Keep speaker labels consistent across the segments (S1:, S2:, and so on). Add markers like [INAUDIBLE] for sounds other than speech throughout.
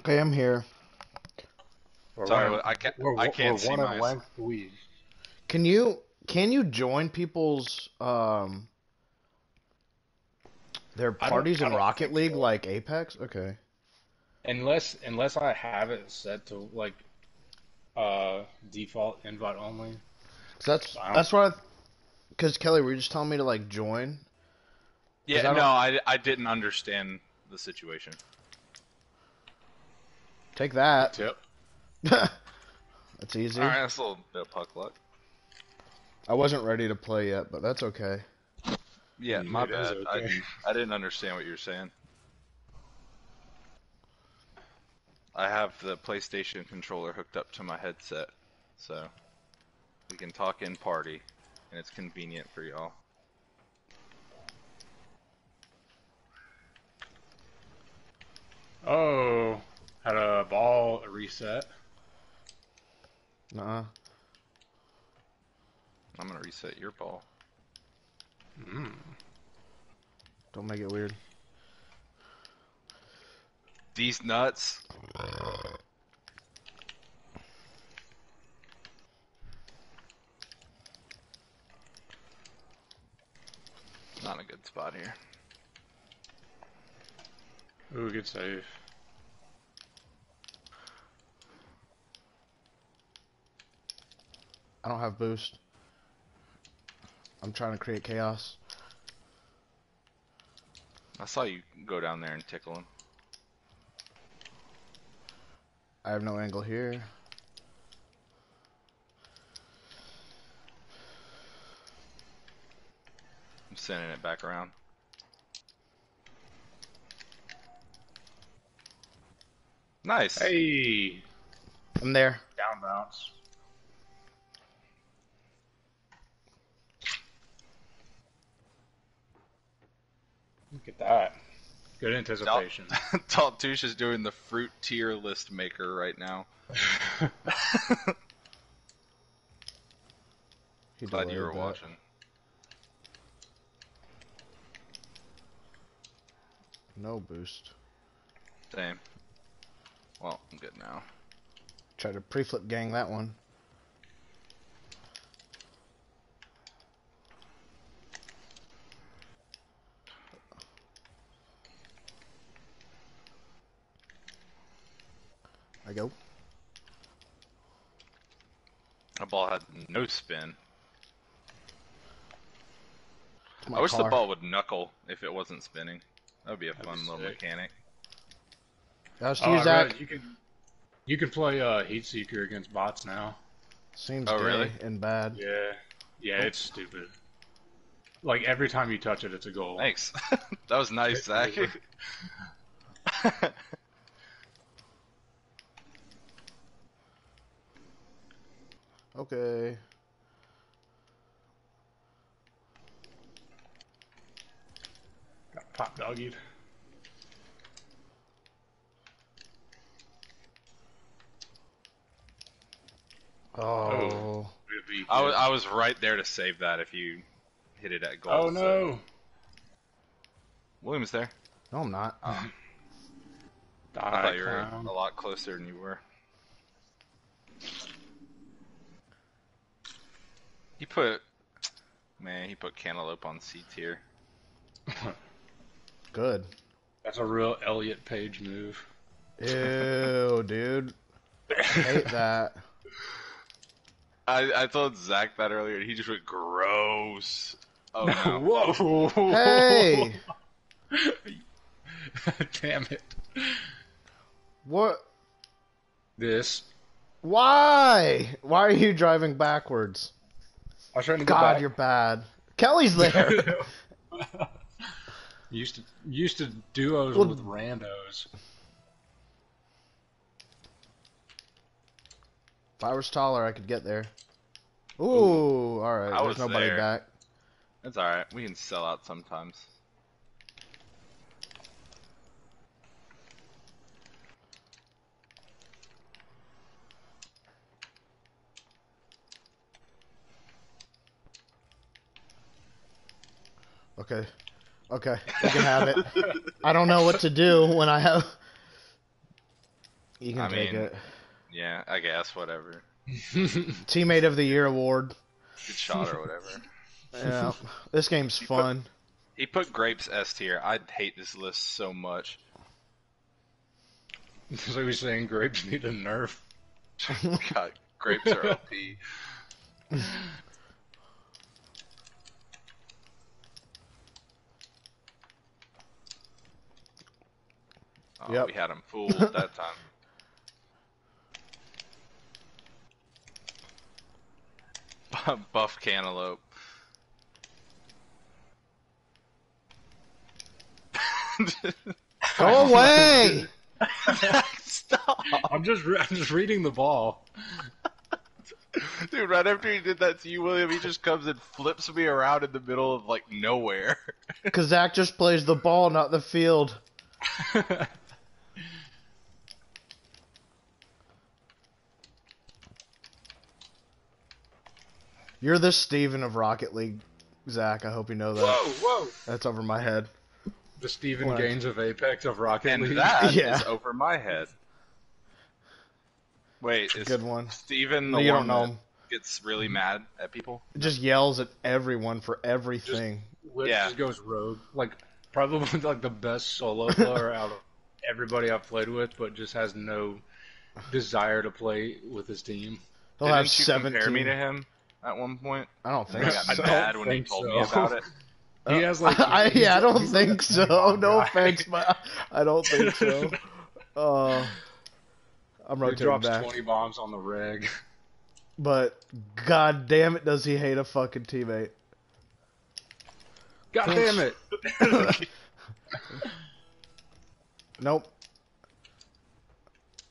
S1: Okay, I'm here.
S2: We're
S3: Sorry,
S2: one,
S3: I can't.
S2: we're,
S3: I can't
S2: we're
S3: see
S2: one
S3: my.
S2: of length weed.
S1: Can you can you join people's um their
S2: I
S1: parties in Rocket League
S2: so.
S1: like Apex? Okay.
S2: Unless unless I have it set to like uh default invite only.
S1: 'Cause that's that's what I because Kelly, were you just telling me to like join?
S3: Yeah,
S1: I
S3: no, I, I didn't understand the situation.
S1: Take that.
S2: Tip. [LAUGHS]
S1: that's easy.
S3: All right, that's a little bit of puck luck.
S1: I wasn't ready to play yet, but that's okay.
S3: Yeah, my
S2: It is
S3: bad. I,
S2: okay.
S3: I didn't understand what you were saying. I have the PlayStation controller hooked up to my headset, so we can talk in party, and it's convenient for y'all.
S2: Oh, had a ball reset.
S1: Nah. -uh.
S3: I'm gonna reset your ball.
S2: Mm.
S1: Don't make it weird.
S3: These nuts. Not a good spot here.
S2: Ooh, good save.
S1: I don't have boost. I'm trying to create chaos.
S3: I saw you go down there and tickle him.
S1: I have no angle here.
S3: Sending it back around. Nice.
S2: Hey,
S1: I'm there.
S2: down bounce. Look at that. Good anticipation. [LAUGHS]
S3: Taltush is doing the fruit tier list maker right now.
S1: He [LAUGHS] [LAUGHS]
S3: Glad you
S1: delayed
S3: were
S1: that.
S3: watching.
S1: No boost.
S3: Same. Well, I'm good now.
S1: Try to pre-flip gang that one. I go.
S3: That ball had no spin. I wish
S1: car.
S3: the ball would knuckle if it wasn't spinning. That would be a
S2: That'd
S3: fun
S2: be
S3: little mechanic.
S1: Let's
S2: Oh,
S1: use
S2: I
S1: that.
S2: read you can you can play uh, Heat Seeker against bots now.
S1: Seems
S3: Oh,
S1: gay
S3: really?
S1: and bad.
S2: Yeah, yeah, it's stupid. Like every time you touch it, it's a goal.
S3: Thanks. [LAUGHS] that was nice, Zach. [LAUGHS]
S1: Okay.
S2: Top doggied.
S1: Oh. oh.
S3: I was I was right there to save that if you hit it at goal.
S2: Oh
S3: so-
S2: no!
S3: William's there.
S1: No, I'm not.
S3: Oh,
S2: Die,
S3: I thought you were
S2: clown.
S3: a lot closer than you were. He put, man, he put Cantaloupe on C tier. [LAUGHS]
S1: Good.
S2: That's a real Elliot Page move.
S1: Ew, [LAUGHS] dude. I hate that. [LAUGHS]
S3: I, I told Zach that earlier, and he just went gross. Oh no! [LAUGHS]
S2: Whoa!
S1: Hey!
S2: Damn it!
S1: What?
S2: This.
S1: Why? Why are you driving backwards?
S2: I was trying to go
S1: God,
S2: back.
S1: you're bad. Kelly's there.
S2: Used to used to duos
S1: Well-
S2: with randos.
S1: if I was taller, I could get there. Ooh, alright.
S3: I
S1: There's
S3: was
S1: nobody
S3: there.
S1: back.
S3: That's all right. We can sell out sometimes.
S1: Okay. Okay. You can have it. I don't know what to do when I have. You can
S3: I
S1: take
S3: mean-
S1: it.
S3: Yeah, I guess whatever. [LAUGHS]
S1: Teammate of the Year award.
S3: Good shot or whatever.
S1: Yeah. this game's fun.
S3: He put grapes S tier. I hate this list so much. [LAUGHS]
S2: so you're saying grapes need a nerf? [LAUGHS]
S3: God, grapes are OP. Oh,
S1: Yep.
S3: we had him fooled that time. [LAUGHS] Buff cantaloupe.
S1: Go [LAUGHS] away!
S3: Stop.
S2: I'm just re- I'm just reading the ball.
S3: Dude, right after he did that to you, William, he just comes and flips me around in the middle of like nowhere. [LAUGHS]
S1: Because Zach just plays the ball, not the field. You're the Steven of Rocket League, Zach. I hope you know that.
S2: whoa, whoa!
S1: That's over my head.
S2: The Stephen
S1: What?
S2: Gaines of Apex of Rocket
S3: and
S2: League.
S3: that [LAUGHS] is
S1: Yeah.
S3: over my head. Wait, is
S1: Good one.
S3: Steven
S1: No,
S3: the
S1: you
S3: one
S1: don't know
S3: that gets really mad at people?
S1: Just yells at everyone for everything.
S2: Which
S3: Yeah.
S2: just goes rogue. Like probably like the best solo [LAUGHS] player out of everybody I've played with, but just has no desire to play with his team.
S1: He'll
S3: Didn't
S1: have
S3: you
S1: 17.
S3: compare me to him at one point?
S1: I don't think
S3: I got
S1: so.
S3: mad when he
S2: think
S3: told
S2: so.
S3: me [LAUGHS] about it.
S2: He has like [LAUGHS]
S1: I, yeah, I don't think so. No
S2: guy.
S1: offense, but I don't think so. [LAUGHS] Uh, I'm
S2: He
S1: rotating
S2: drops
S1: back.
S2: twenty bombs on the reg.
S1: But god damn it, does he hate a fucking teammate?
S2: God damn it!
S1: Nope.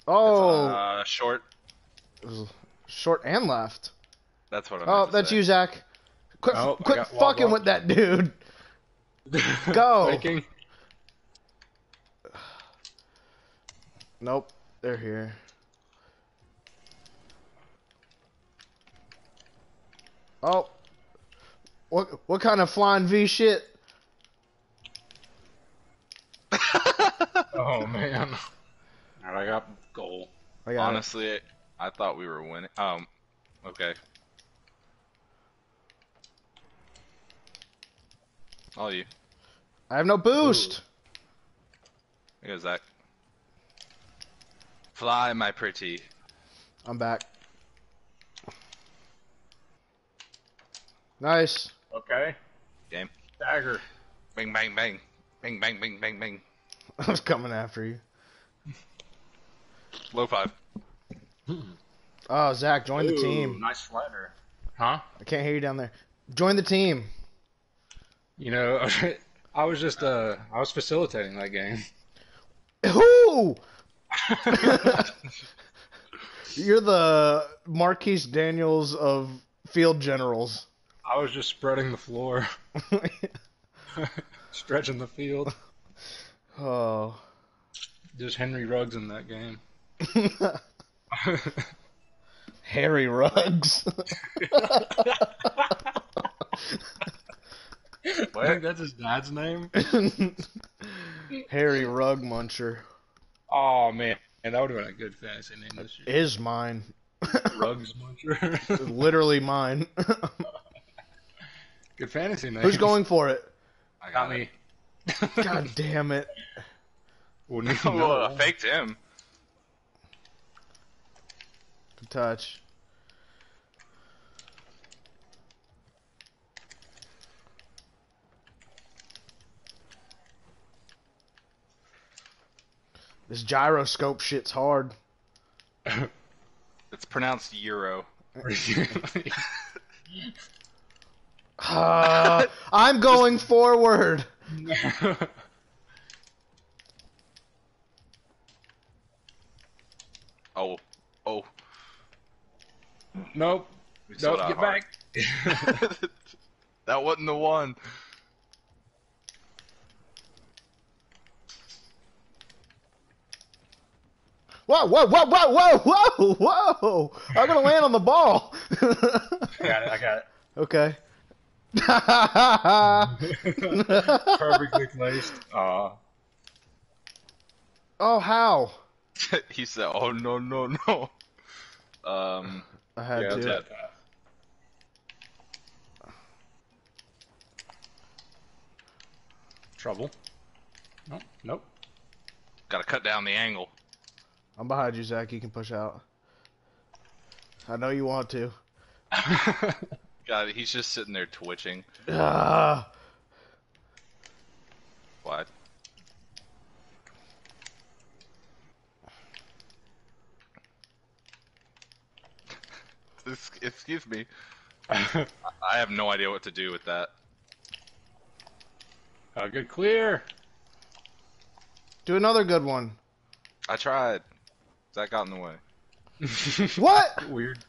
S1: Oh,
S3: Uh, short.
S1: short and left.
S3: That's what I'm.
S1: Oh, that's you, Zach. Quit,
S2: Oh,
S1: quit
S2: got walled
S1: fucking
S2: up.
S1: with that dude. [LAUGHS] Go.
S2: Faking.
S1: Nope, they're here. Oh, what what kind of flying V shit?
S2: Oh man. Alright, I got goal.
S1: I got it.
S3: Honestly, I thought we were winning. Um, okay. All you.
S1: I have no boost.
S3: Here goes Zach. Fly, my pretty.
S1: I'm back. Nice.
S2: Okay.
S3: Game.
S2: Dagger.
S3: Bing, bang, bang. Bing, bang, bang, bang, bang. [LAUGHS]
S1: I was coming after you.
S3: Low five.
S1: Oh, Zach, join the team.
S2: Nice flatter. Huh?
S1: I can't hear you down there. Join the team.
S2: You know, [LAUGHS] I was just uh I was facilitating that game.
S1: Who? [LAUGHS] You're the Marquis Daniels of field generals.
S2: I was just spreading the floor, [LAUGHS] stretching the field.
S1: oh.
S2: Just Henry Ruggs in that game.
S1: Harry Ruggs.
S2: I think [LAUGHS] that's his dad's name. [LAUGHS]
S1: Harry Rug Muncher
S2: Oh man, and that would have been a good fantasy name this year.
S1: is mine.
S2: Ruggs [LAUGHS] Muncher.
S1: Literally mine.
S2: good fantasy name.
S1: Who's going for it?
S3: I
S2: Got me.
S1: God damn it.
S2: Wouldn't even
S3: Whoa, I faked him.
S1: Good touch. This gyroscope shit's hard.
S3: It's pronounced Euro.
S1: Uh, I'm going forward. [LAUGHS]
S3: Oh, oh.
S2: nope.
S3: We
S2: Nope. Get
S3: hard.
S2: back. [LAUGHS]
S3: that wasn't the one.
S1: Whoa, whoa, whoa, whoa, whoa, whoa, whoa! I'm gonna land on the ball.
S2: I got it. I got it.
S1: okay. [LAUGHS]
S2: Perfectly placed. Uh,
S1: oh, how? [LAUGHS]
S3: he said, "Oh no, no, no." Um,
S1: I had
S2: yeah,
S1: to.
S2: that path. Trouble. Nope. Nope.
S3: gotta cut down the angle.
S1: I'm behind you, Zach. You can push out. I know you want to. [LAUGHS]
S3: God, he's just sitting there twitching.
S1: Ah,
S3: What? [LAUGHS] Excuse me. I [LAUGHS] I have no idea what to do with that.
S2: A good clear.
S1: do another good one.
S3: I tried. That got in the way. [LAUGHS]
S1: What?
S2: Weird.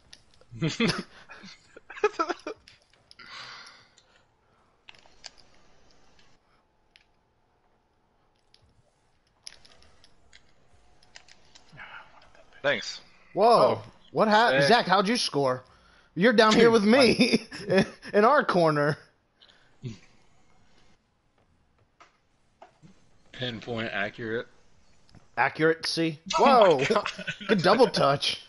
S3: Thanks.
S1: Whoa.
S2: Oh.
S1: What happened?
S2: Sick.
S1: Zach, how'd you score? You're down here with me [LAUGHS] in our corner.
S2: Pinpoint accurate.
S1: Accuracy. [LAUGHS] Whoa. [LAUGHS] good double touch.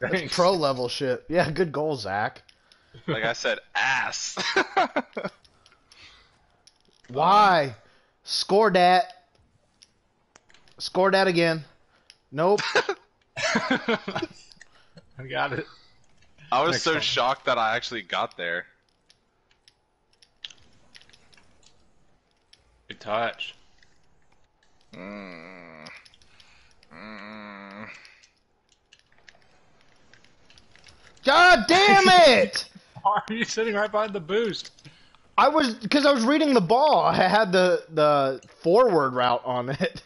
S2: Thanks.
S1: Pro level shit. Yeah, good goal, Zach.
S3: Like I said, [LAUGHS] ass.
S1: Why? Score that. Score that again. Nope.
S2: I got it.
S3: I was
S2: Next
S3: so
S2: time.
S3: shocked that I actually got there.
S2: Good touch.
S3: Mm. Mm.
S1: God damn it! [LAUGHS]
S2: Are you sitting right behind the boost?
S1: I was because I was reading the ball. I had the the forward route on it.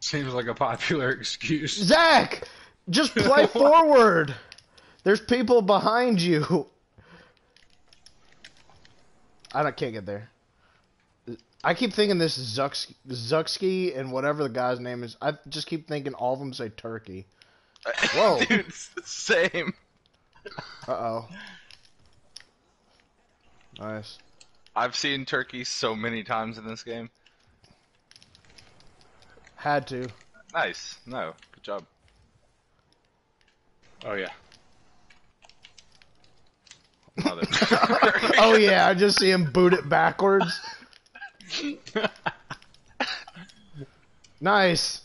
S2: Seems like a popular excuse.
S1: Zach, just play [LAUGHS] forward. There's people behind you. I don't, can't get there. I keep thinking this Zucks, Zucksky and whatever the guy's name is. I just keep thinking all of them say Turkey. Whoa. [LAUGHS]
S3: Dude, it's the same.
S1: Uh oh. Nice.
S3: I've seen turkey so many times in this game.
S1: Had to.
S3: Nice. No, good job.
S2: Oh yeah. [LAUGHS]
S1: Oh yeah, I just see him boot it backwards. [LAUGHS] Nice.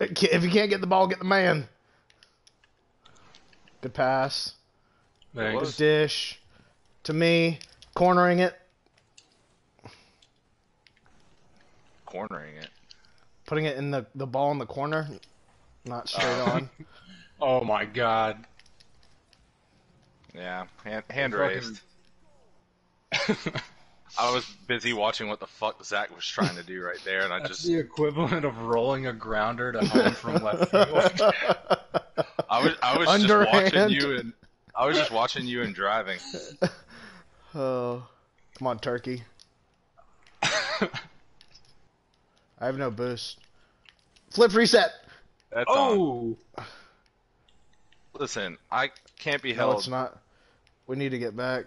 S1: If you can't get the ball, get the man. Good pass. Good
S2: Thanks.
S1: dish. To me. Cornering it.
S3: Cornering it.
S1: Putting it in the, the ball in the corner. Not straight uh, on. [LAUGHS]
S2: Oh my god.
S3: Yeah, hand, hand
S2: Fucking-
S3: raised. [LAUGHS] I was busy watching what the fuck Zach was trying to do right there, and I
S2: That's
S3: just
S2: the equivalent of rolling a grounder to home from left field.
S3: I was I was just watching you and I was just watching you and driving. [LAUGHS]
S1: Oh. Come on, turkey. [LAUGHS] I have no boost. Flip reset.
S3: That's oh. on.
S2: oh,
S3: Listen, I can't be held.
S1: No,
S3: held.
S1: it's not. We need to get back.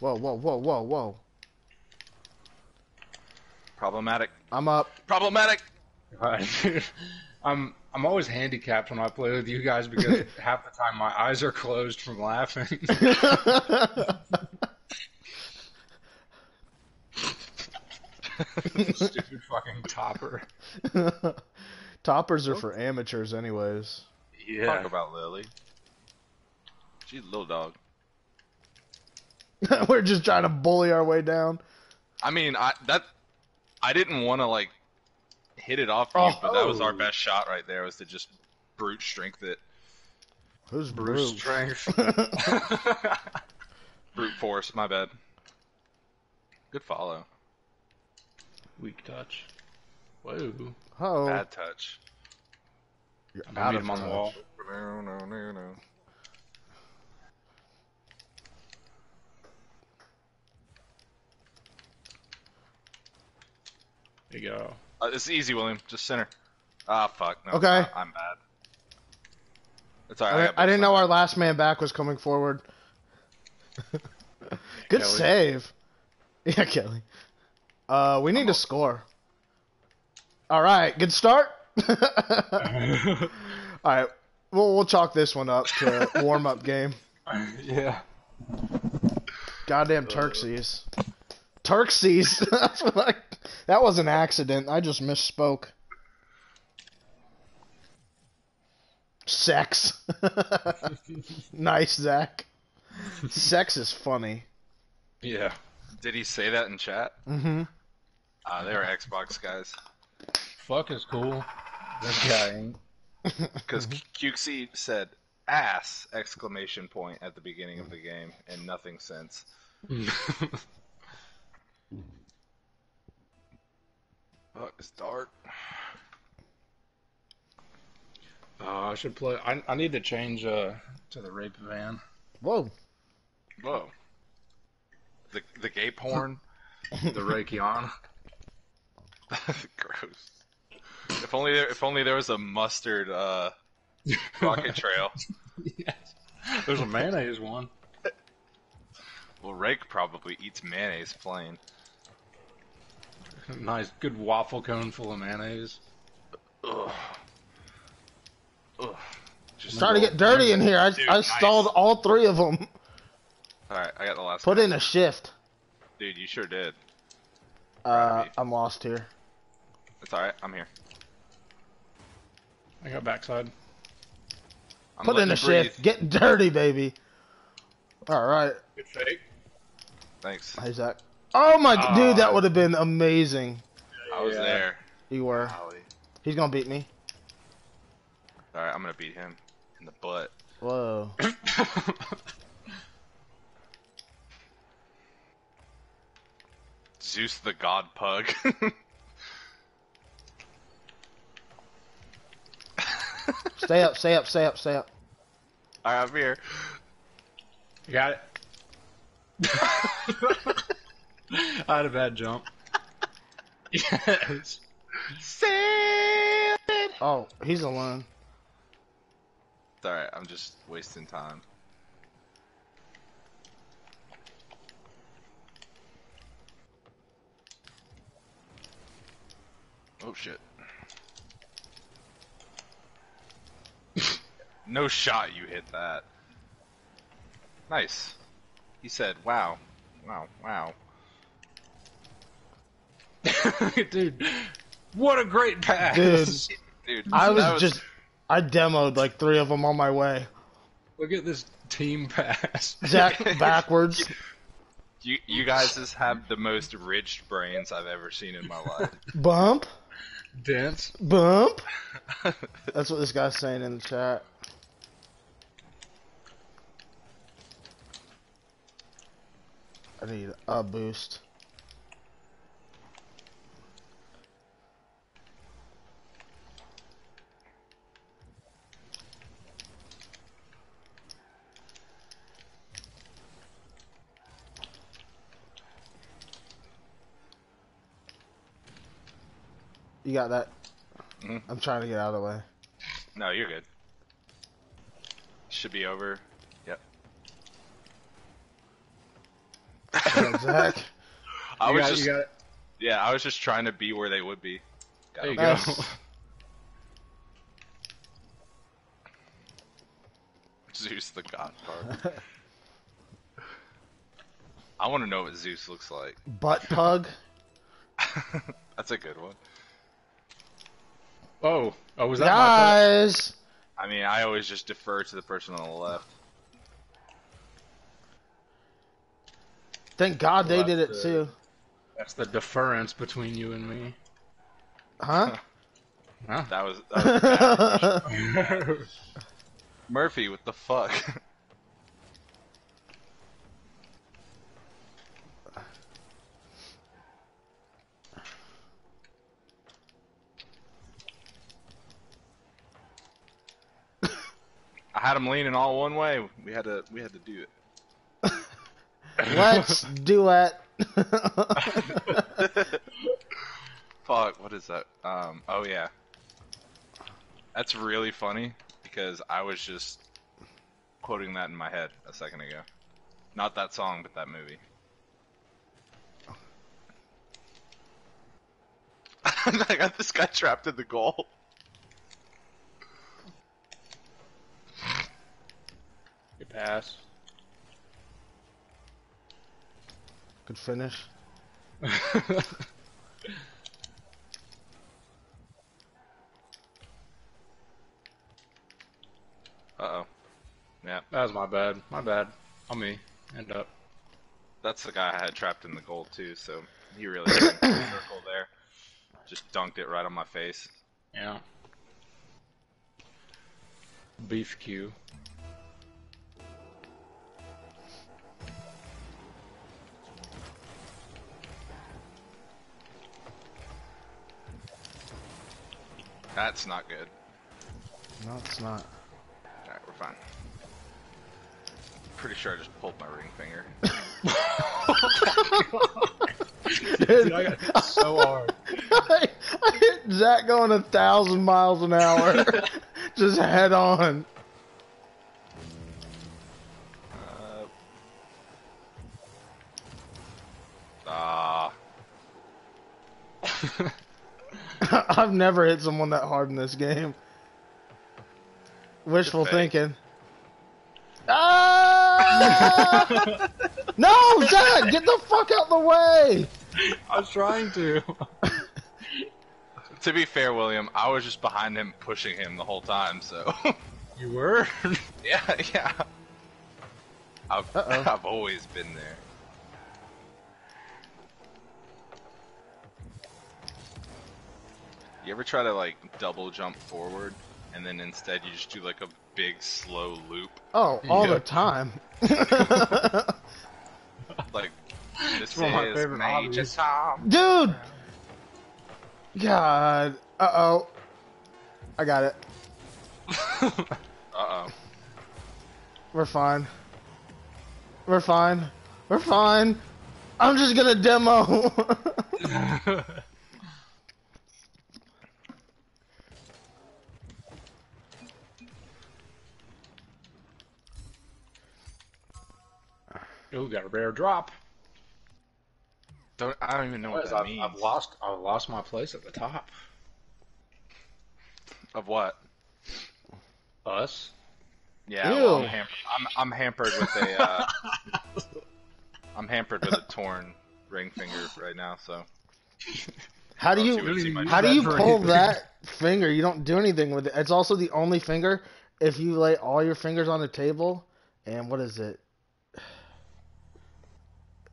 S1: Whoa, whoa, whoa, whoa, whoa.
S3: Problematic.
S1: I'm up.
S3: Problematic.
S2: God. [LAUGHS] I'm I'm always handicapped when I play with you guys because [LAUGHS] half the time my eyes are closed from laughing. [LAUGHS] Stupid fucking topper.
S1: Toppers are oh. for amateurs, anyways.
S2: Yeah.
S3: Talk about Lily. She's a little dog. [LAUGHS]
S1: We're just trying to bully our way down.
S3: I mean, I that I didn't want to like hit it off you,
S1: Oh.
S3: but that was our best shot right there. Was to just brute strength it,
S1: Who's
S2: Bruce
S1: Bruce?
S2: strength. [LAUGHS] [LAUGHS]
S3: brute force. My bad. Good follow.
S2: Weak touch. Whoa.
S1: oh,
S3: Bad touch.
S1: you're
S2: I'm
S1: out
S2: gonna
S1: of
S2: meet him on the
S1: touch.
S2: wall.
S3: No, no, no,
S2: There you go.
S3: Uh, it's easy, William. Just center. Ah, fuck. No, it's
S1: Okay.
S3: not. I'm bad. It's alright.
S1: didn't- I didn't know our last man back was coming forward. [LAUGHS] Good
S2: Kelly.
S1: save. [LAUGHS] Yeah, Kelly. Uh, we need to score. All right, good start. [LAUGHS] All right, we'll we'll chalk this one up to warm up game.
S2: yeah.
S1: Goddamn Turksies. Turksies. [LAUGHS] That's what I. That was an accident. I just misspoke. Sex. [LAUGHS] nice, Zach. Sex is funny.
S2: Yeah.
S3: Did he say that in chat?
S1: Mm-hmm.
S3: Uh, they were Xbox guys.
S2: Fuck is cool. This guy ain't. [LAUGHS]
S3: Because Cukesy said ass exclamation point at the beginning of the game and nothing since. Fuck, it's dark.
S2: Oh, I should play. I, I need to change uh, to the rape van.
S1: Whoa.
S3: Whoa. The the gay porn. [LAUGHS]
S2: The Raytheon. [LAUGHS]
S3: Gross. If only there, if only there was a mustard uh, rocket trail. [LAUGHS]
S2: yes. There's a mayonnaise one.
S3: Well, Rake probably eats mayonnaise plain.
S2: Nice, good waffle cone full of mayonnaise.
S3: Ugh. Ugh. Just
S1: Starting to get dirty in here. I,
S3: Dude,
S1: I
S3: nice.
S1: stalled all three of them.
S3: All right, I got the last. One.
S1: Put
S3: one.
S1: in a shift.
S3: Dude, you sure did.
S1: Uh, I'm lost here.
S3: It's all right. I'm here.
S2: I got backside.
S3: I'm
S1: Put in a
S3: you breathe.
S1: shift. Get dirty, baby. All right.
S2: Good fake.
S3: Thanks.
S1: Hey, Zach. Oh my
S2: Ah.
S1: dude, that would have been amazing.
S3: I was
S2: Yeah.
S3: there.
S1: You were.
S3: Golly.
S1: He's gonna beat me.
S3: All right, I'm gonna beat him in the butt.
S1: Whoa. [LAUGHS]
S3: Zeus the God Pug. [LAUGHS]
S1: Stay up, stay up, stay up, stay up.
S3: all right, I'm here.
S2: You got it. [LAUGHS] I had a bad jump. [LAUGHS] yes.
S3: Sailing.
S1: Oh, he's alone.
S3: It's all right. I'm just wasting time. Oh shit. [LAUGHS] no shot you hit that. Nice. He said, wow. Wow, wow. [LAUGHS]
S2: Dude, what a great pass.
S1: Dude, [LAUGHS]
S3: Dude,
S1: I was,
S3: that
S1: just. I demoed like three of them on my way.
S2: Look at this team pass.
S1: Zach [LAUGHS] backwards.
S3: You, you guys just have the most ridged brains I've ever seen in my life.
S1: Bump,
S2: Dance.
S1: bump. That's what this guy's saying in the chat. I need a boost. You got that?
S3: Mhm.
S1: I'm trying to get out of the way.
S3: No, you're good. Should be over. Yep.
S1: Damn, Zach. [LAUGHS]
S3: I
S2: You
S3: was
S2: got,
S3: just
S2: you got it.
S3: yeah, I was just trying to be where they would be. Got
S2: There you
S3: him.
S2: go. [LAUGHS]
S3: Zeus the God part. I want to know what Zeus looks like.
S1: Butt pug. [LAUGHS]
S3: That's a good one.
S2: Oh, oh, was that my
S1: Guys.
S3: I mean, I always just defer to the person on the left.
S1: Thank God they
S2: Well,
S1: did it
S2: that's, uh,
S1: too.
S2: That's the deference between you and me.
S1: Huh?
S3: That was, that was bad. [LAUGHS] [LAUGHS] Murphy. What the fuck? I had them leaning all one way. We had to we had to do it. [LAUGHS]
S1: Let's do it. [LAUGHS]
S3: Fuck, what is that? Um, oh yeah. That's really funny because I was just quoting that in my head a second ago. Not that song, but that movie. [LAUGHS] I got this guy trapped in the goal.
S2: Pass.
S1: Good finish. [LAUGHS]
S3: Uh oh. Yeah,
S2: That was my bad. My bad. On me. End up.
S3: that's the guy I had trapped in the goal too. So he really got into [COUGHS] circle there. Just dunked it right on my face.
S2: Yeah. Beef Q.
S3: That's not good.
S1: No, it's not.
S3: Alright, we're fine. Pretty sure I just pulled my ring finger. [LAUGHS]
S2: Dude, I got so hard.
S1: I, I hit Zach going a thousand miles an hour, [LAUGHS] just head on. I've never hit someone that hard in this game. Wishful thinking. Ah! [LAUGHS] no, Zach, get the fuck out the way!
S2: I was trying to. [LAUGHS]
S3: to be fair, William, I was just behind him, pushing him the whole time. So
S2: You were? [LAUGHS]
S3: yeah, yeah. I've
S1: Uh-oh.
S3: I've always been there. You ever try to like double jump forward and then instead you just do like a big slow loop?
S1: Oh, [LAUGHS] all
S2: Yeah.
S1: the time. [LAUGHS]
S3: Like this
S2: one of my
S3: is
S2: favorite
S3: Major
S2: hobbies.
S3: Tom.
S1: Dude! God. Uh oh. I got it. [LAUGHS]
S3: Uh oh.
S1: We're fine. We're fine. We're fine. I'm just gonna demo.
S2: Ooh, got a rare drop.
S3: Don't I don't even know what
S2: I've,
S3: that means.
S2: I've lost. I've lost my place at the top.
S3: Of what?
S2: Us.
S3: Yeah, well, I'm,
S1: Ew.
S3: hampered. I'm, I'm hampered with a. Uh, [LAUGHS] I'm hampered with a torn ring finger right now. So
S1: how do you
S3: what- see my-
S1: how do you pull
S2: anything.
S1: that finger? You don't do anything with it. It's also the only finger if you lay all your fingers on the table and what is it?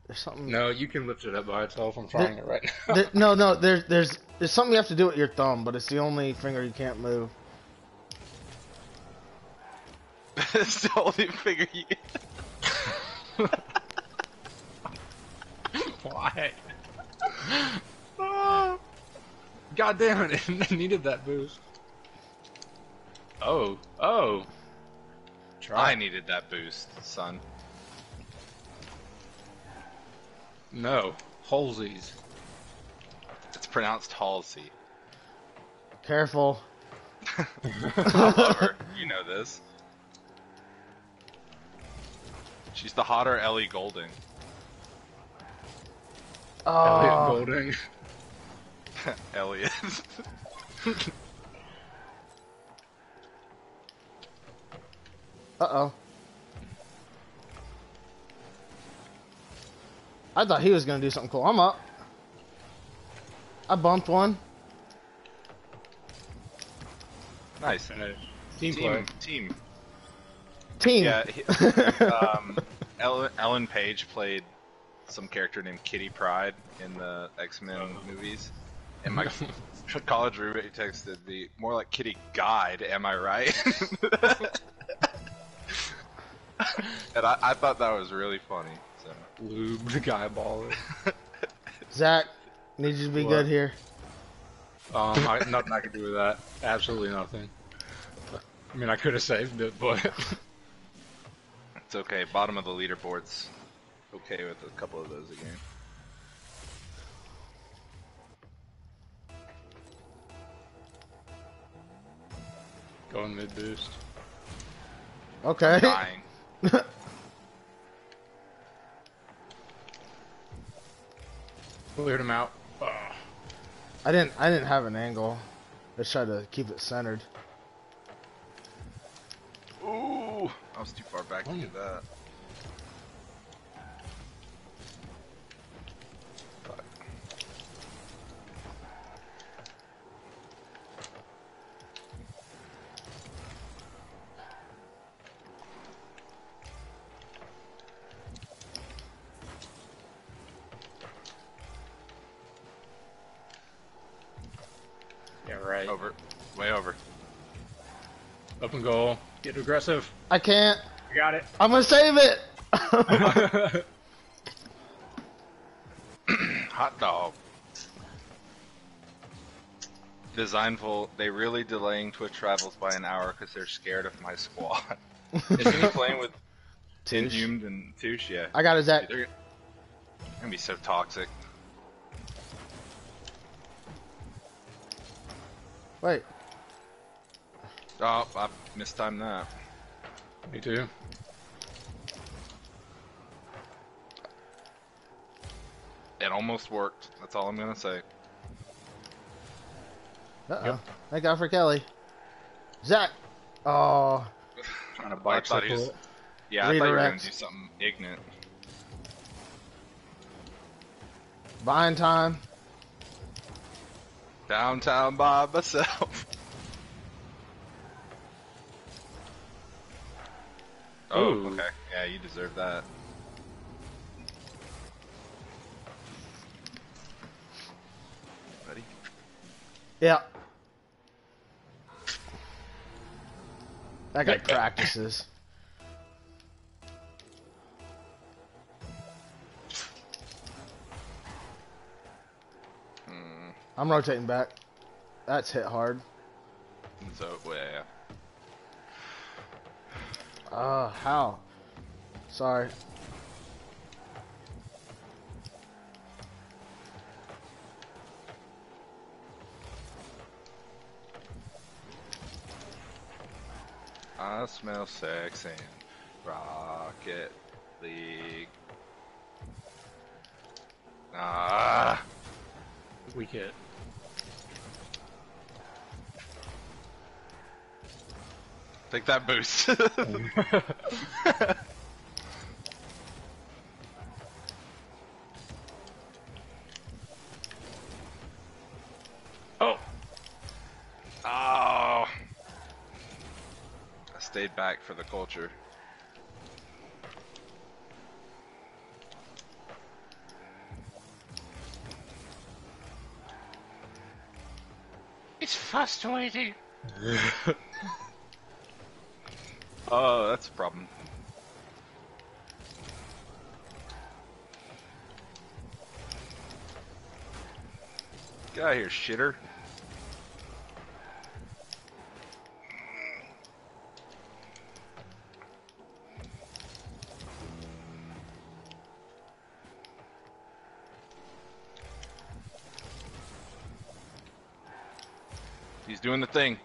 S1: There's something
S2: No, you can lift it up by itself. I'm trying it right now.
S1: There- no, no, there's there's there's something you have to do with your thumb, but it's the only finger you can't move. [LAUGHS]
S3: it's the only finger you.
S2: Why? [LAUGHS] God damn it! [LAUGHS] It needed that boost. Oh, oh. Try.
S3: I needed that boost, son.
S2: No, Halsey's.
S3: It's pronounced Halsey.
S1: Careful. [LAUGHS]
S3: Her. You know this. She's the hotter Ellie Goulding.
S2: Elliot
S1: Oh,
S2: Goulding. [LAUGHS]
S3: Elliot. [LAUGHS]
S1: uh oh. I thought he was gonna do something cool. I'm up. I bumped one.
S3: nice.
S2: And a team, play.
S3: Team. Team.
S1: Team.
S3: Yeah. he- [LAUGHS] um, Ellen, Ellen Page played some character named Kitty Pryde in the X Men
S2: Oh.
S3: movies. And my [LAUGHS] college roommate texted me, more like Kitty Guide, am I right? [LAUGHS] and I, I thought that was really funny. So.
S2: Lubed guy baller.
S1: Zach, need you to be
S2: What?
S1: good here.
S2: Um, I, nothing I could do with that. Absolutely nothing. I mean, I could have saved it, but [LAUGHS]
S3: It's okay. Bottom of the leaderboards. Okay with a couple of those again.
S2: going mid boost.
S1: Okay. [LAUGHS]
S2: Cleared him out. Oh,
S1: I didn't. I didn't have an angle. Let's try to keep it centered.
S3: Ooh, I was too far back to get that.
S2: Get aggressive.
S1: I can't.
S2: You got it.
S1: I'm gonna save it. [LAUGHS]
S3: Hot dog. Designful, they really delaying Twitch Rivals by an hour because they're scared of my squad. [LAUGHS] Isn't he playing with
S1: Touche.
S3: Inhumed and Touche? Yeah.
S1: I got his Zach.
S3: They're gonna be so toxic.
S1: Wait.
S3: Oh, I mistimed that.
S2: Me too.
S3: It almost worked. That's all I'm gonna say.
S1: Uh oh.
S2: Yep.
S1: Thank God for Kelly. Zach. Oh.
S2: Trying to
S3: I
S2: box
S3: thought was- Yeah, I thought you were gonna do something ignorant.
S1: Buying time.
S3: Downtown by myself. Oh,
S2: Ooh.
S3: okay. Yeah, you deserve that. Ready?
S1: Yeah. That guy [LAUGHS] practices.
S3: Hmm.
S1: I'm rotating back. That's hit hard.
S3: So, yeah.
S1: Uh, how? Sorry.
S3: I smell sex and Rocket League. Ah,
S2: We hit.
S3: Take that boost. [LAUGHS]
S2: Oh!
S3: oh. I stayed back for the culture.
S2: It's frustrating. [LAUGHS]
S3: Oh, that's a problem. Get out here, shitter. He's doing the thing.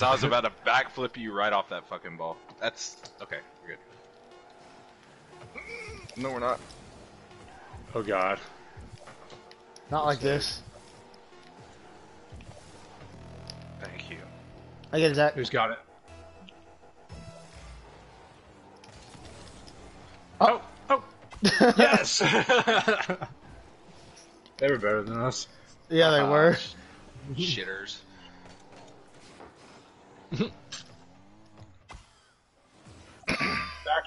S3: Because I was about to backflip you right off that fucking ball. That's okay. We're good. No, we're not.
S2: Oh god.
S1: Not like this.
S3: Thank you.
S1: I get Zach.
S2: Who's got it?
S1: Oh.
S2: Oh! oh. [LAUGHS] Yes! [LAUGHS] they were better than us.
S1: Yeah, they were.
S3: Shitters.
S2: Back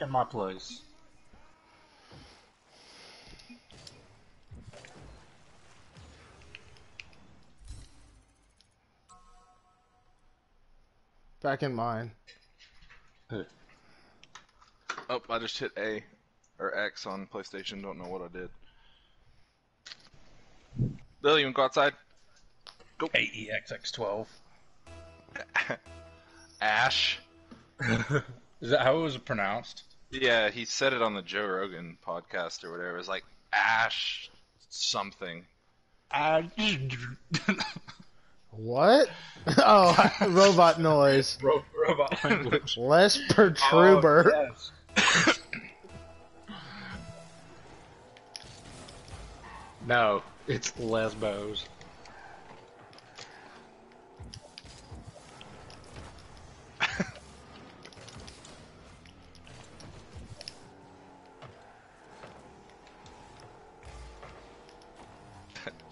S2: in my place.
S1: Back in mine. [LAUGHS]
S3: Oh, I just hit A or X on PlayStation. Don't know what I did. Lily, you wanna go outside? Go.
S2: AEXX12. [LAUGHS]
S3: Ash. [LAUGHS]
S2: Is that how it was pronounced?
S3: Yeah, he said it on the Joe Rogan podcast or whatever. It was like Ash something.
S2: I
S1: What? [LAUGHS] Oh, robot noise. [LAUGHS]
S2: Ro- robot language.
S1: Les Pertruber.
S2: Oh, yes. [LAUGHS] no, it's Lesbos.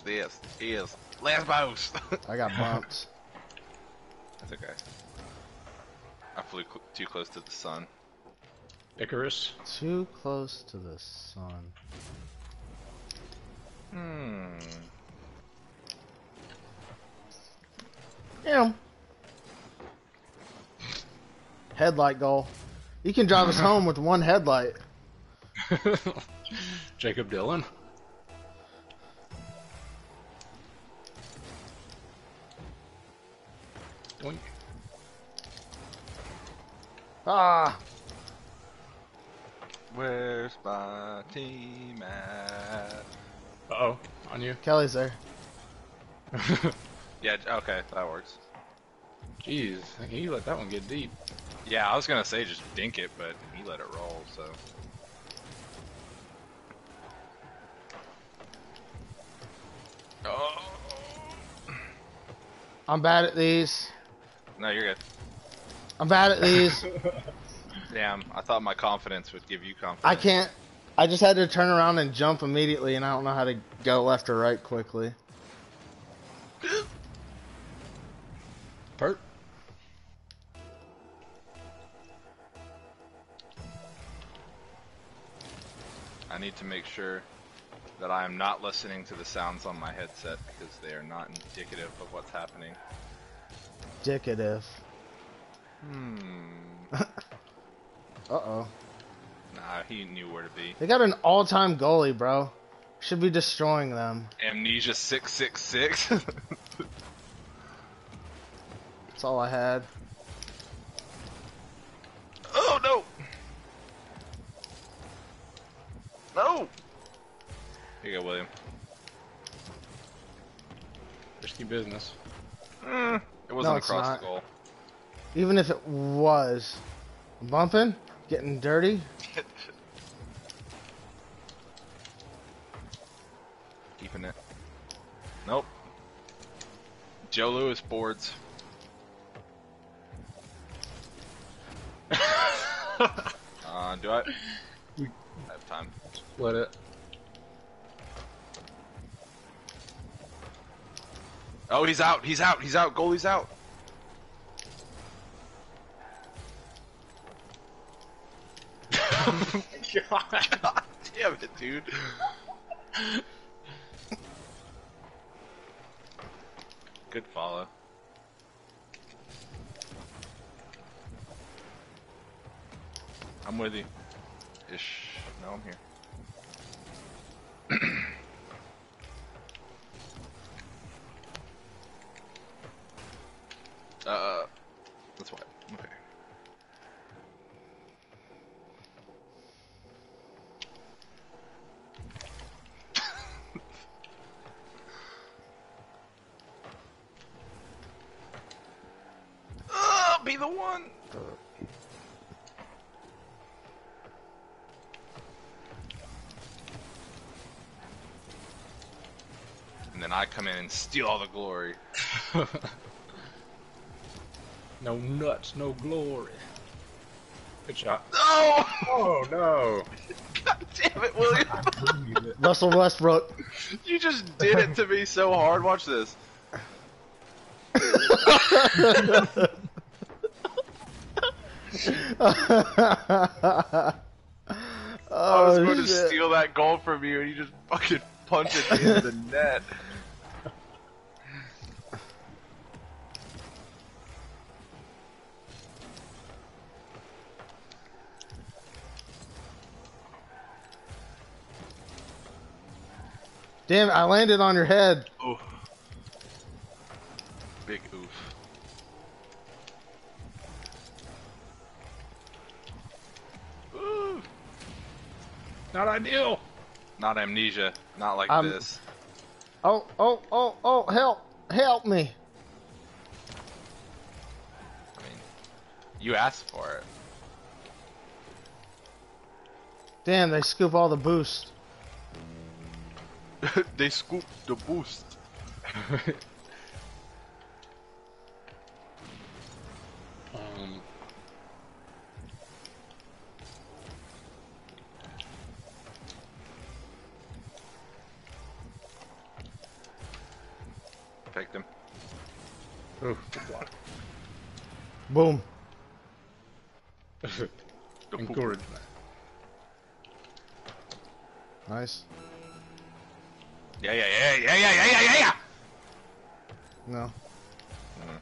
S3: Yes, he is. Lesbos! [LAUGHS]
S1: I got bumps.
S3: That's okay. I flew cl- too close to the sun.
S2: Icarus.
S1: Too close to the sun.
S3: Hmm.
S1: Yeah. Headlight goal. You can drive us [LAUGHS] home with one headlight. [LAUGHS]
S2: Jakob Dylan.
S1: Ah,
S3: Where's my team at?
S2: Uh oh, on you.
S1: Kelly's there. [LAUGHS]
S3: Yeah, okay, that works.
S2: Jeez, he let that one get deep.
S3: Yeah, I was gonna say just dink it, but he let it roll, so. Oh.
S1: I'm bad at these.
S3: No, you're good.
S1: I'm bad at these. [LAUGHS]
S3: Damn, I thought my confidence would give you confidence.
S1: I can't. I just had to turn around and jump immediately, and I don't know how to go left or right quickly. [GASPS]
S2: Pert.
S3: I need to make sure that I am not listening to the sounds on my headset because they are not indicative of what's happening.
S1: Indicative.
S3: Hmm. [LAUGHS]
S1: Uh oh.
S3: Nah, he knew where to be.
S1: They got an all-time goalie, bro. Should be destroying them.
S3: Amnesia six six six. [LAUGHS]
S1: That's all I had.
S3: Oh no! No! Here you go, William.
S2: Risky business.
S3: Mm, it wasn't
S1: No,
S3: across
S1: not.
S3: the goal.
S1: Even if it was bumping, getting dirty.
S3: Keeping it. Nope. Joe Lewis boards. [LAUGHS] uh, do I? I have time.
S2: Split it.
S3: Oh, he's out. He's out. He's out. Goalie's out. God damn it, dude. [LAUGHS] Good follow. I'm with you. Ish. No, I'm here. uh, that's why. Okay. Uh, be the one. And then I come in and steal all the glory. [LAUGHS]
S2: No nuts, no glory. Good shot.
S3: No!
S2: Oh no! [LAUGHS]
S3: God damn it, William! [LAUGHS]
S1: Russell Westbrook.
S3: you just did it to me so hard. Watch this. oh, I was
S1: oh,
S3: going to steal that goal from you, and you just fucking punch it into the net.
S1: Damn I landed on your head.
S3: Oh. Big oof. Ooh.
S2: Not ideal.
S3: Not amnesia. Not like
S1: I'm-
S3: this.
S1: Oh, oh, oh, oh, help, help me.
S3: I mean, you asked for it.
S1: Damn, they scoop all the boost. [LAUGHS]
S3: they scooped the boost. [LAUGHS]
S2: Um,
S3: Picked him.
S2: ooh, good block.
S1: Boom. [LAUGHS]
S3: The.
S2: Encouragement.
S1: Nice.
S3: Yeah, yeah, yeah, yeah, yeah, yeah, yeah, yeah.
S1: No. Mm.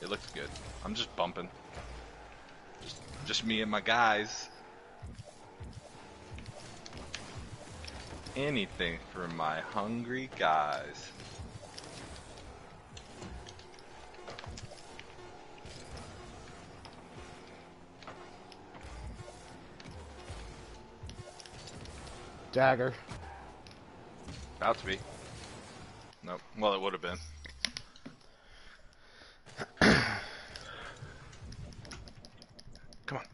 S3: It looks good. I'm just bumping. Just, just me and my guys. Anything for my hungry guys.
S1: Dagger.
S3: About to be. Nope. Well, it would have been. [CLEARS THROAT] Come on.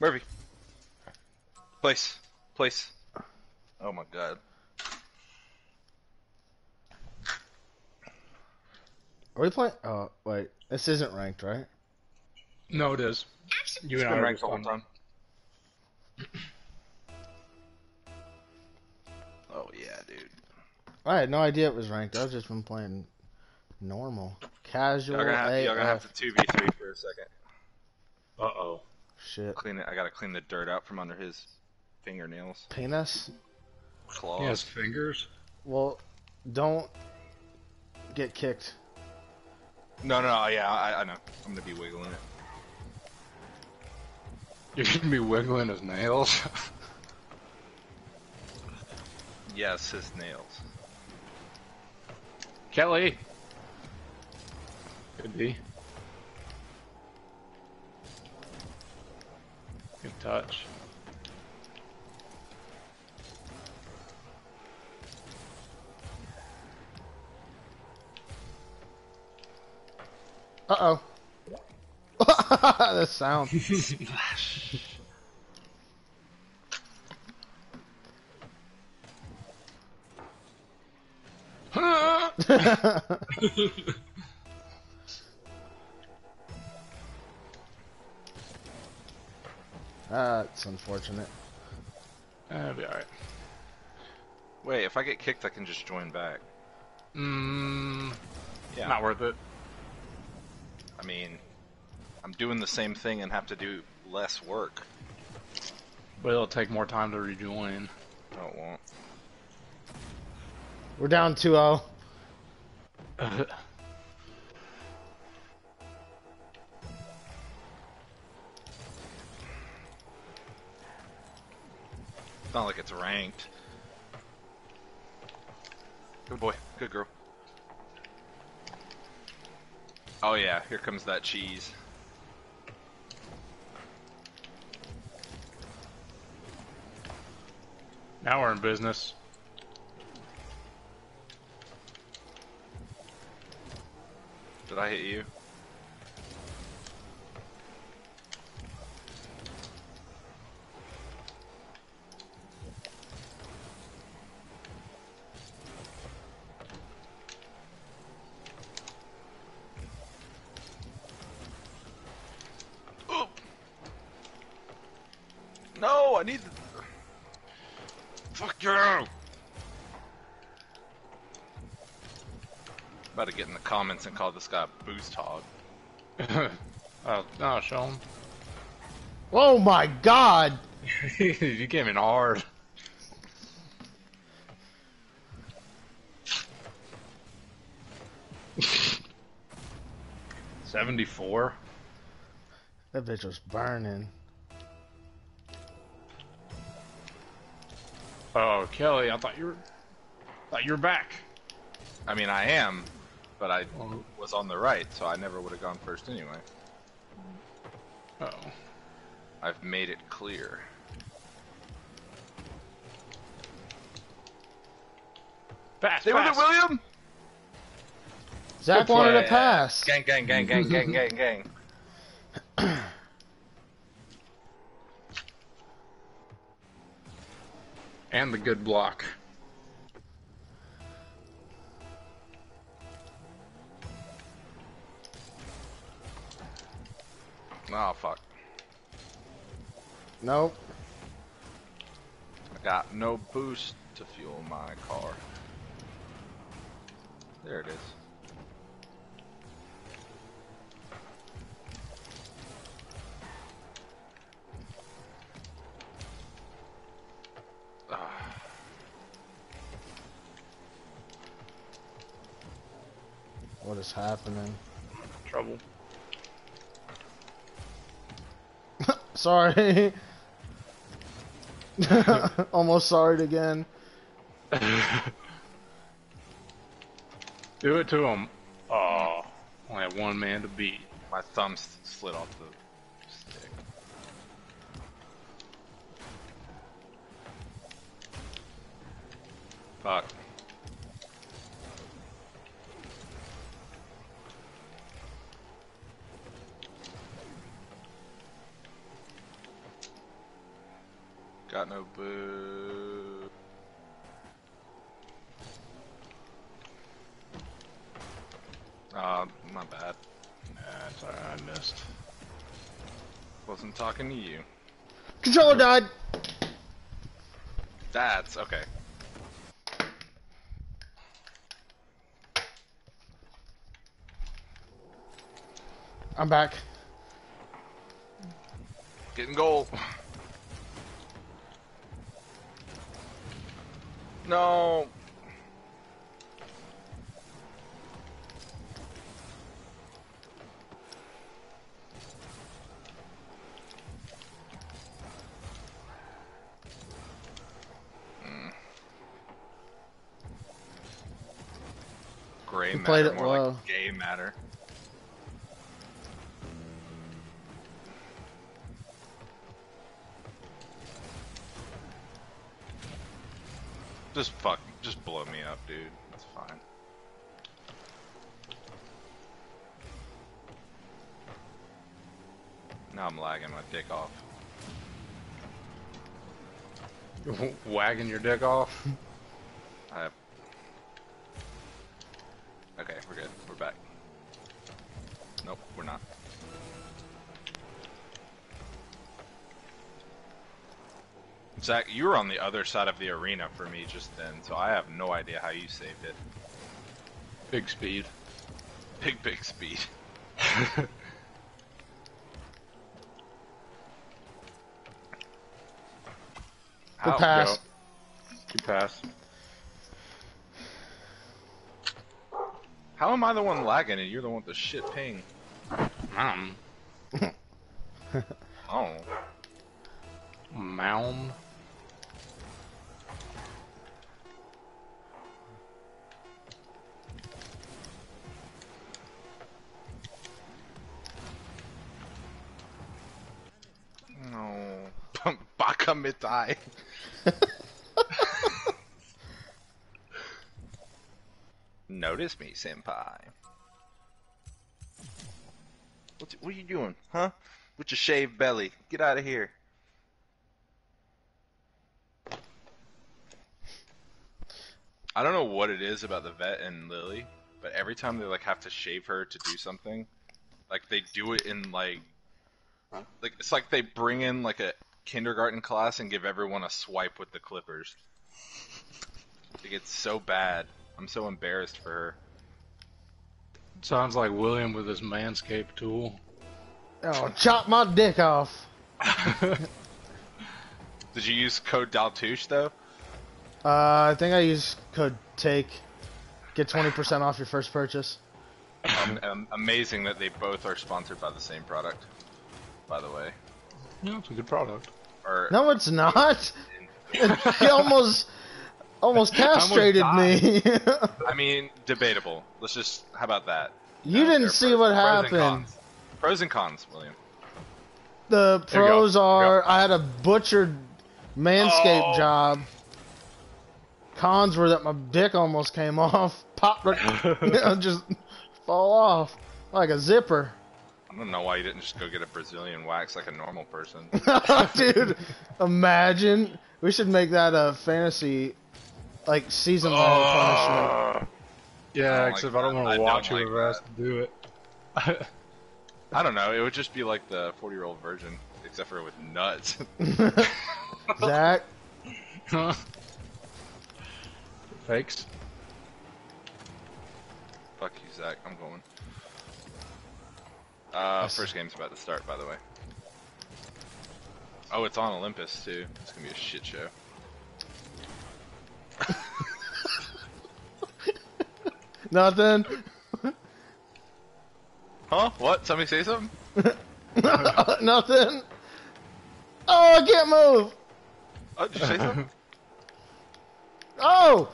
S3: Murphy. Place. Place. Oh my god.
S1: Are we playing? Oh, wait. This isn't ranked, right?
S2: No, it is. You
S3: It's
S2: and I are
S3: ranked
S2: just
S3: the whole
S2: on-
S3: time.
S1: I had no idea it was ranked. I've just been playing normal. Casual.
S3: Y'all gonna, have, y'all gonna have to two v three for a second.
S2: Uh-oh.
S1: Shit.
S3: Clean it. I gotta clean the dirt out from under his fingernails,
S1: Penis?
S3: claws.
S2: He has fingers.
S1: Well, don't get kicked.
S3: No, no, no. Yeah, I, I know. I'm gonna be wiggling it. [LAUGHS]
S2: You're gonna be wiggling his nails. [LAUGHS]
S3: Yes, his nails.
S2: Kelly. Could be. Good touch.
S1: Uh oh. [LAUGHS] the sound. [LAUGHS] [LAUGHS] That's unfortunate.
S2: That'll be alright.
S3: Wait, if I get kicked, I can just join back.
S2: Mmm.
S3: Yeah.
S2: Not worth it.
S3: I mean, I'm doing the same thing and have to do less work.
S2: But it'll take more time to rejoin.
S3: No, it won't.
S1: We're down 2 0.
S3: It's not like it's ranked. Good boy. Good girl. Oh yeah, here comes that cheese.
S2: now we're in business.
S3: Did I hit you? Get in comments and call this guy boost hog. [LAUGHS]
S2: oh, no, show him.
S1: Oh my god! [LAUGHS]
S2: you came in hard. Seventy-four.
S1: That bitch was burning.
S2: Oh, Kelly, I thought you were. Thought you were back.
S3: I mean, I am, but I
S2: Oh.
S3: was on the right, so I never would have gone first anyway.
S2: Oh.
S3: I've made it clear.
S2: Pass,
S3: Stay with it,
S2: fast.
S3: William!
S1: Zach
S2: Good
S1: wanted
S2: a
S1: to pass.
S3: Gang, gang, gang, gang, gang, gang, gang. [LAUGHS]
S2: And the good block.
S3: Oh, fuck.
S1: Nope.
S3: I got no boost to fuel my car. There it is. Ah,
S1: What is happening?
S2: Trouble.
S1: Sorry. [LAUGHS] Almost sorry again.
S2: Do it to him. Oh. Only have one man to beat.
S3: my thumb slid off the stick. Fuck. Boo. Ah, my bad.
S2: That's alright, I missed.
S3: Wasn't talking to you.
S1: Controller died.
S3: That's okay.
S1: I'm back.
S3: Getting goal. [LAUGHS] No. Mm. Gray
S1: You
S3: matter,
S1: played it
S3: more
S1: well.
S3: like gay matter. Just fuck, just blow me up, dude. That's fine. Now I'm lagging my dick off. [LAUGHS]
S2: Wagging your dick off.
S3: I. Okay, we're good. We're back. Nope, we're not. Zach, you were on the other side of the arena for me just then, so I have no idea how you saved it.
S2: Big speed.
S3: Big, big speed. [LAUGHS]
S1: Good
S3: How-
S1: pass.
S2: Good pass.
S3: How am I the one lagging and you're the one with the shit ping?
S2: Um, [LAUGHS]
S3: Oh.
S2: mound.
S3: Baka mitai. [LAUGHS] Notice me, senpai. What's, what are you doing, huh? With your shaved belly. Get out of here. I don't know what it is about the vet and Lily, but every time they like have to shave her to do something, like they do it in like like it's like they bring in like a kindergarten class and give everyone a swipe with the clippers. It gets so bad. I'm so embarrassed for her.
S2: Sounds like William with his manscape tool.
S1: Oh, chop my dick off. [LAUGHS]
S3: Did you use code Daltouche though?
S1: Uh, I think I use code take. Get 20% off your first purchase.
S3: Um, um, amazing that they both are sponsored by the same product. By the way,
S2: Yeah, it's a good product.
S3: Or
S1: No, it's not. he almost. [LAUGHS] Almost castrated me. [LAUGHS]
S3: I mean, debatable. Let's just how about that?
S1: you didn't see
S3: pros-
S1: what
S3: pros and
S1: happened.
S3: Pros and cons, William.
S1: The
S2: There you go.
S1: pros are I had a butchered manscape
S3: Oh.
S1: job. Cons were that my dick almost came off. Pop, [LAUGHS] you know, just fall off like a zipper.
S3: I don't know why you didn't just go get a Brazilian wax like a normal person. [LAUGHS]
S1: Dude, imagine. We should make that a fantasy, like season long oh. punishment.
S2: Yeah,
S3: oh I
S2: except
S3: like
S2: I don't want to
S3: don't
S2: watch
S3: like
S2: whoever has to do it.
S3: I don't know. It would just be like the 40 year old version, except for with nuts. [LAUGHS] [LAUGHS]
S1: Zach,
S2: Fakes.
S3: Fuck you, Zach. I'm going. Uh, first game's about to start, by the way. Oh, it's on Olympus too. It's gonna be a shit show. [LAUGHS]
S1: nothing.
S3: Huh? What? Somebody say something? [LAUGHS]
S1: nothing. Oh, I can't move.
S3: Oh, did you say something? [LAUGHS]
S1: Oh,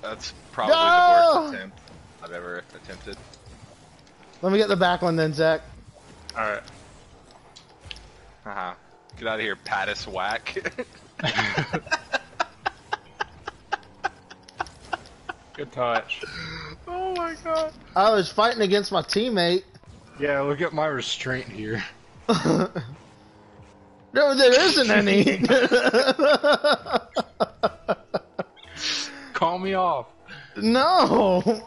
S3: That's probably
S1: No!
S3: the worst attempt I've ever attempted.
S1: Let me get the back one then, Zach.
S2: Alright.
S3: Uh huh. Get out of here, Pattis Whack. [LAUGHS]
S2: Good touch.
S3: oh my god.
S1: I was fighting against my teammate.
S2: Yeah, look at my restraint here. [LAUGHS]
S1: no, there isn't any. [LAUGHS]
S2: Call me off.
S1: no.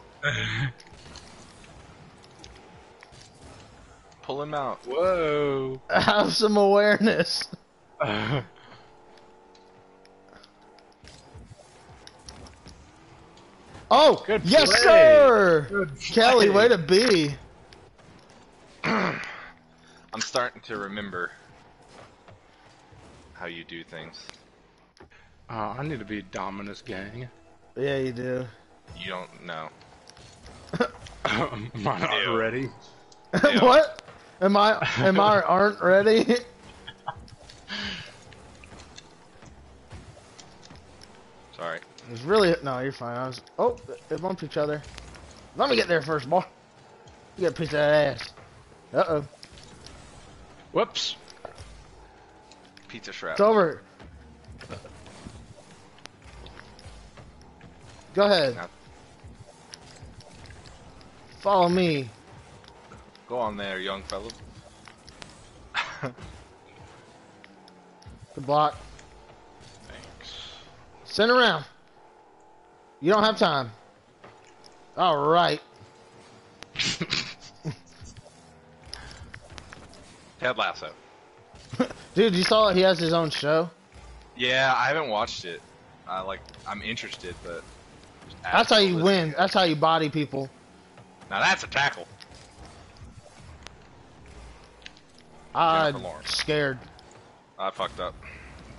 S3: Pull him out.
S2: Whoa. [LAUGHS]
S1: Have some awareness. [LAUGHS] Oh, oh,
S2: Good
S1: yes,
S2: play.
S1: sir.
S2: Good
S1: Kelly,
S2: play.
S1: way to be. [CLEARS THROAT]
S3: I'm starting to remember how you do things.
S2: Oh, I need to be Dominus gang.
S1: Yeah, you do.
S3: You don't know. [LAUGHS]
S2: Am I not ready?
S1: What? Am I? Am I? [LAUGHS] Aren't ready?
S3: Sorry.
S1: It's really no. You're fine. I was. Oh, they bumped each other. Let me get there first, boy. You get a piece of that ass. Uh oh.
S2: Whoops.
S3: Pizza Shrap.
S1: It's over. Go ahead. Follow me.
S3: Go on there, young fella. [LAUGHS]
S1: Good block.
S3: Thanks.
S1: Send around. You don't have time. All right. [LAUGHS]
S3: Ted Lasso. [LAUGHS]
S1: Dude, you saw he has his own show?
S3: Yeah, I haven't watched it. I like. I'm interested, but.
S1: That's how you win. That's how you body people.
S3: Now that's a tackle.
S1: I'm scared.
S3: I fucked up.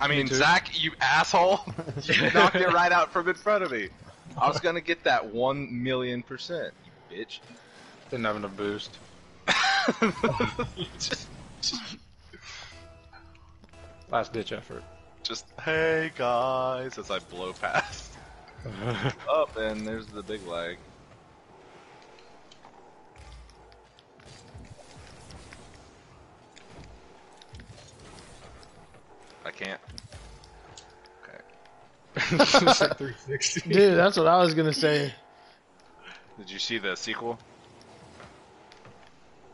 S3: I mean,
S2: too.
S3: Zach, you asshole! [LAUGHS] you knocked it right out from in front of me. I was gonna get that one million percent, you bitch.
S2: Didn't have enough boost.
S3: just, [LAUGHS]
S2: Last ditch effort.
S3: just, hey guys, as I blow past. [LAUGHS] Up, and there's the big lag. I can't. Okay.
S2: It's like 360.
S1: Dude, that's what I was gonna say.
S3: Did you see the sequel?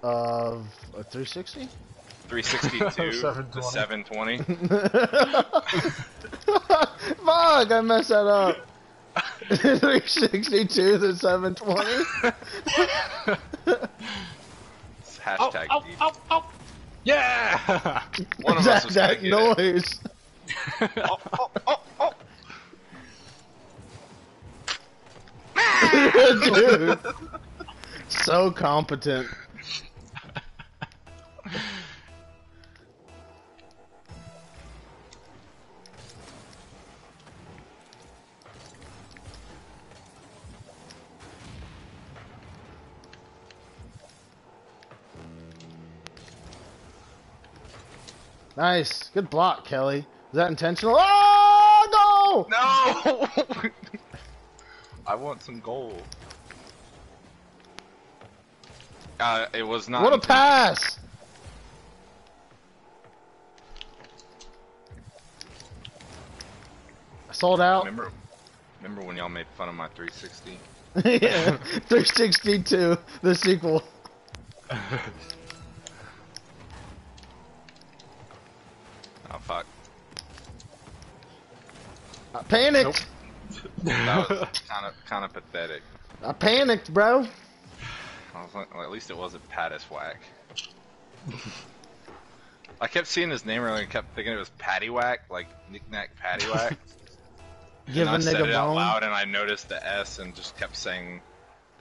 S1: Of a 360?
S3: 362 to [LAUGHS]
S2: 720.
S3: 720. [LAUGHS]
S1: Fuck, I messed that up. [LAUGHS] 362 to 720.
S3: Hashtag
S2: oh, oh,
S3: deep.
S2: oh, oh. Yeah! [LAUGHS]
S3: One of
S1: that
S3: us
S1: that noise.
S3: Oh, oh, oh, oh.
S1: Dude. So competent. Nice. Good block, Kelly. Is that intentional? Oh, No!
S3: No! [LAUGHS] I want some gold. Uh, it was not.
S1: What a pass! I sold out.
S3: Remember, remember when y'all made fun of my 360? [LAUGHS]
S1: yeah, [LAUGHS] 362, the sequel.
S3: Oh fuck!
S1: I panicked. [LAUGHS]
S3: That was kind of kind of pathetic.
S1: I panicked, bro.
S3: I was like, well, at least it wasn't Pattis Whack. I kept seeing his name earlier and kept thinking it was Patty Whack, like Knick Knack Patty Whack. [LAUGHS]
S1: Give
S3: and
S1: a
S3: I said
S1: nigga
S3: it out loud and I noticed the S and just kept saying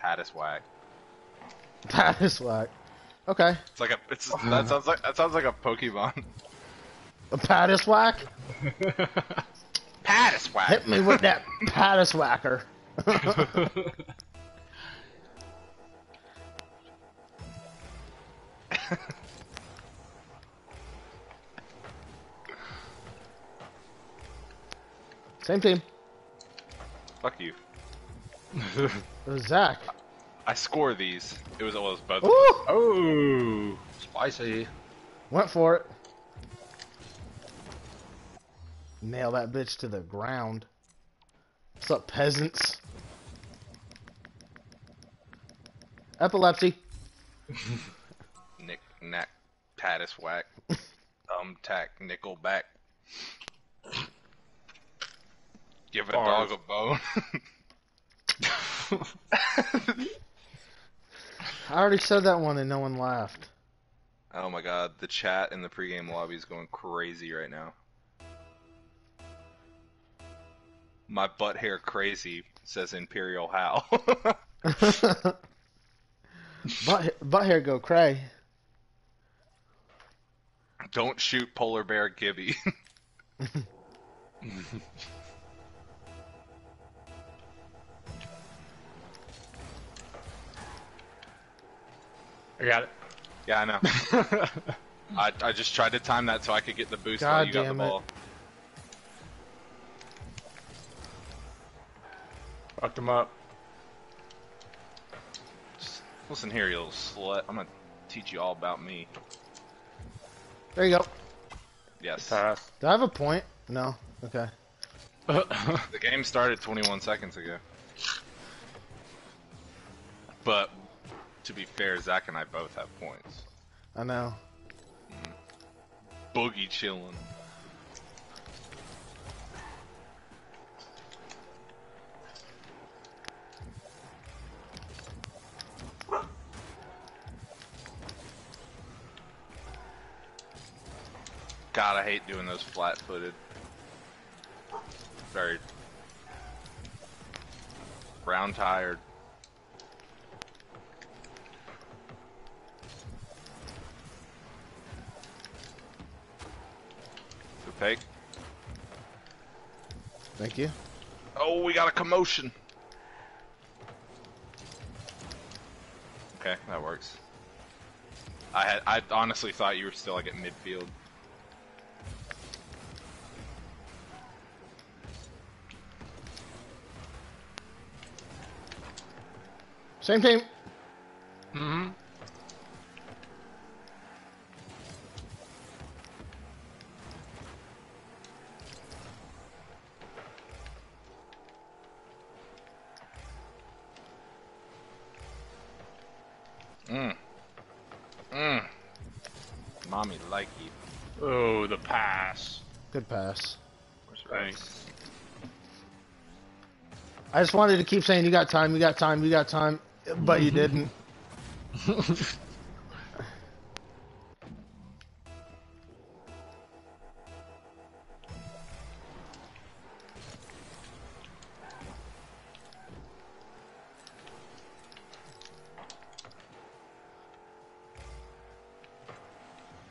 S3: Pattis Whack.
S1: Pattis whack. Okay.
S3: It's like a it's that sounds like that sounds like a Pokemon.
S1: A Pattis whack? [LAUGHS]
S3: Pattis Whack.
S1: Hit me with that [LAUGHS] Pattis whacker. Same team.
S3: Fuck you.
S1: It was Zach.
S3: I score these. It was almost was both.
S1: Ooh!
S2: Oh, spicy.
S1: Went for it. Nail that bitch to the ground. What's up, peasants? Epilepsy. [LAUGHS]
S3: Nick Knack Pattis Whack. Thumbtack Nickelback. Give a
S2: Bars.
S3: dog a bone. [LAUGHS]
S1: I already said that one and no one laughed.
S3: oh my god, the chat in the pregame lobby is going crazy right now. My butt hair crazy says Imperial Hal. [LAUGHS]
S1: butt, butt hair go cray.
S3: Don't shoot polar bear Gibby. [LAUGHS]
S2: I got it.
S3: yeah, I know. [LAUGHS] I, I just tried to time that so I could get the boost while
S1: God
S3: you got the
S1: damn it.
S2: Fucked him up.
S3: Just listen here, you little slut. I'm gonna teach you all about me.
S1: There you go.
S3: Yes.
S2: Pass.
S1: Do I have a point? No. Okay. [LAUGHS]
S3: The game started 21 seconds ago. But to be fair, Zach and I both have points.
S1: I know.
S3: Boogie chillin'. God, I hate doing those flat-footed. Very brown tired. Good fake.
S1: Thank you.
S3: Oh, we got a commotion. Okay, that works. I had I honestly thought you were still like at midfield.
S1: Same team.
S2: mm-hmm.
S3: Mm. Mm. Mommy like you.
S2: Oh, the pass.
S1: Good pass.
S2: Thanks.
S1: I just wanted to keep saying you got time, you got time, you got time, but you didn't.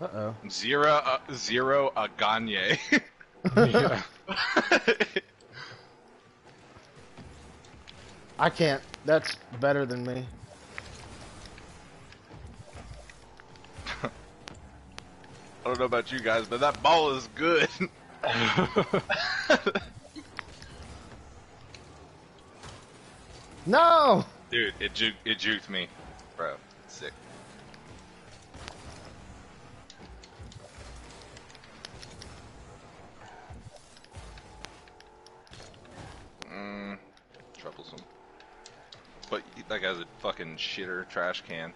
S1: Uh oh.
S3: Zero, uh, zero, a Gagne. [LAUGHS]
S2: yeah. [LAUGHS]
S1: I can't. That's better than me. [LAUGHS]
S3: I don't know about you guys, but that ball is good. [LAUGHS]
S1: no!
S3: Dude, it, ju it juked me. Bro, sick. That guy's a fucking shitter trash can.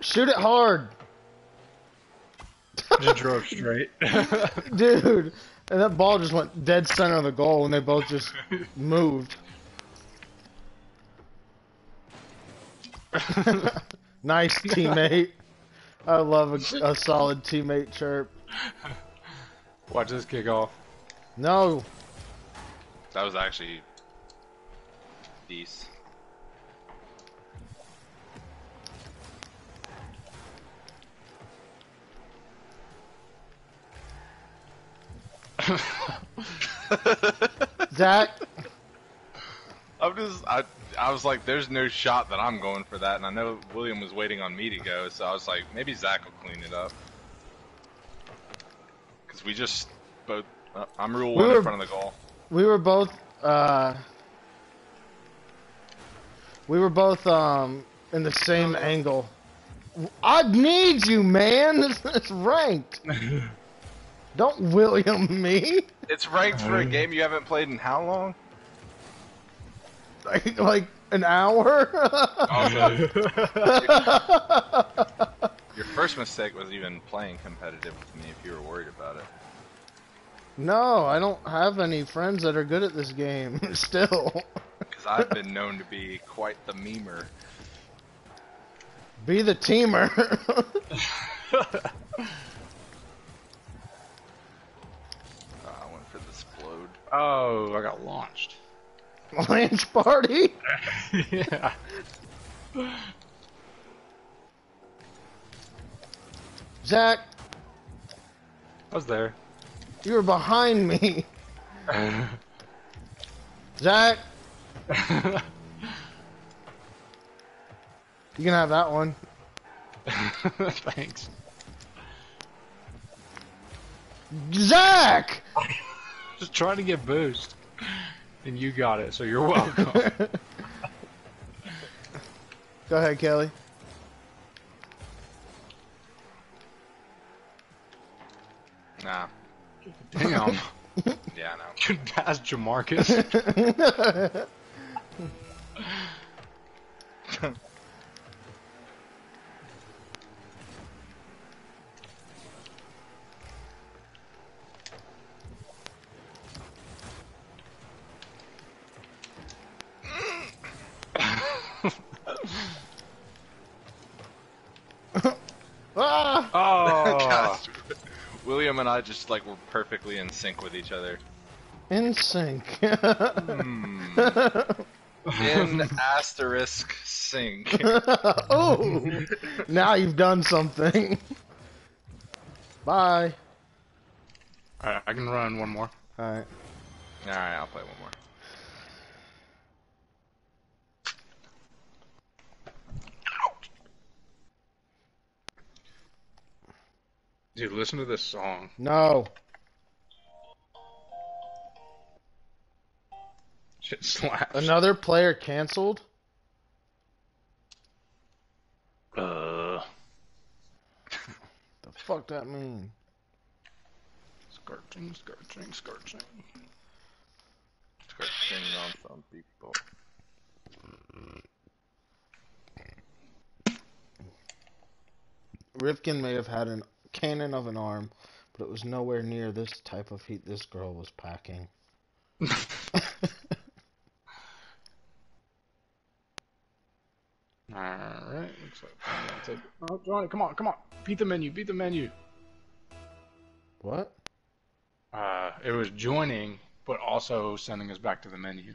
S1: Shoot it hard!
S2: Just drove straight. [LAUGHS]
S1: Dude! And that ball just went dead center of the goal and they both just [LAUGHS] moved. [LAUGHS] nice teammate. I love a, a solid teammate chirp.
S2: Watch this kick off.
S1: No!
S3: That was actually decent. [LAUGHS]
S1: Zach!
S3: I'm just, I, I was like, there's no shot that I'm going for that, and I know William was waiting on me to go, so I was like, maybe Zach will clean it up. Because we just both, uh, I'm rule
S1: We
S3: one
S1: were-
S3: in front of the goal.
S1: We were both, uh... We were both, um, in the same angle. I need you, man! [LAUGHS] It's, it's ranked! [LAUGHS] Don't William me!
S3: It's ranked for a game you haven't played in how long?
S1: Like, like an hour? [LAUGHS]
S3: Your first mistake was even playing competitive with me if you were worried about it.
S1: no, I don't have any friends that are good at this game, [LAUGHS] still.
S3: Because I've been known to be quite the memer.
S1: Be the teamer. [LAUGHS]
S3: Uh, I went for the explode.
S2: Oh, I got launched. [LAUGHS]
S1: Lunch party? [LAUGHS]
S2: yeah.
S1: Zach,
S2: I was there.
S1: you were behind me. [LAUGHS] Zach, you can have that one.
S2: Thanks.
S1: Zach!
S2: Just trying to get boost. And you got it, so you're welcome. [LAUGHS]
S1: Go ahead, Kelly.
S3: Nah.
S2: Damn. [LAUGHS]
S3: Yeah, I know. [LAUGHS]
S2: Good pass, Jamarcus.
S1: ah!
S2: Oh.
S3: Gosh. William and I just like were perfectly in sync with each other.
S1: In sync. [LAUGHS]
S3: Hmm. In [LAUGHS] asterisk sync. [LAUGHS]
S1: oh! Now you've done something. Bye.
S2: Alright, I can run one more.
S1: Alright.
S3: Alright, I'll play one more.
S2: Dude, listen to this song.
S1: No.
S2: Shit slaps.
S1: Another player canceled?
S2: Uh,
S1: The fuck that mean?
S2: scorching, scorching, scorching.
S3: Scorching on some people.
S1: Rifkin may have had a cannon of an arm, but it was nowhere near this type of heat this girl was packing. [LAUGHS]
S2: Alright, looks like [SIGHS] I'm take Oh, Johnny, come on, come on. Beat the menu, beat the menu.
S1: What?
S2: Uh, it was joining, but also sending us back to the menu.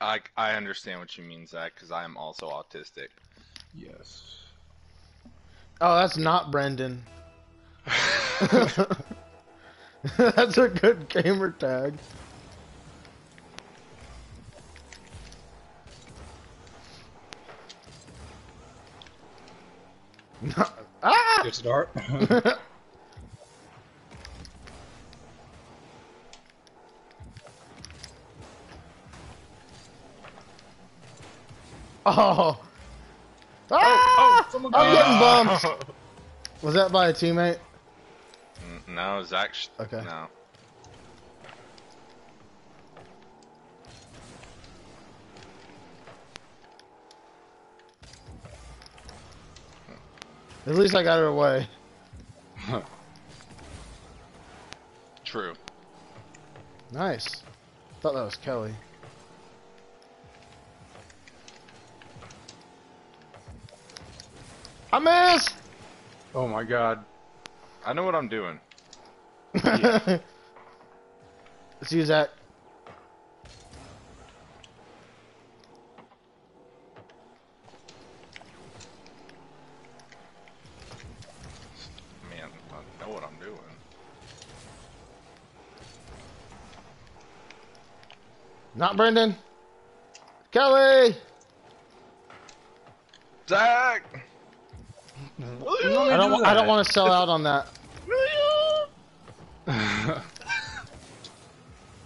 S3: I I understand what you mean, Zach, because I am also autistic.
S2: Yes.
S1: Oh, that's not Brendan. [LAUGHS] [LAUGHS] that's a good gamer tag. [LAUGHS] ah!
S2: Good start.
S1: Oh. Oh, oh. Ah! oh. Oh!
S2: Someone
S1: I'm getting bumped. [LAUGHS] Was that by a teammate?
S3: Mm, No, Zach. Sh-
S1: Okay.
S3: No.
S1: At least I got her away. [LAUGHS]
S3: True.
S1: Nice. Thought that was Kelly. I missed.
S2: Oh my god.
S3: I know what I'm doing. [LAUGHS]
S1: Let's use that.
S3: Man, I know what I'm doing.
S1: Not Brendan. Kelly.
S3: Zach.
S1: I don't. I don't want to sell out on that. [LAUGHS]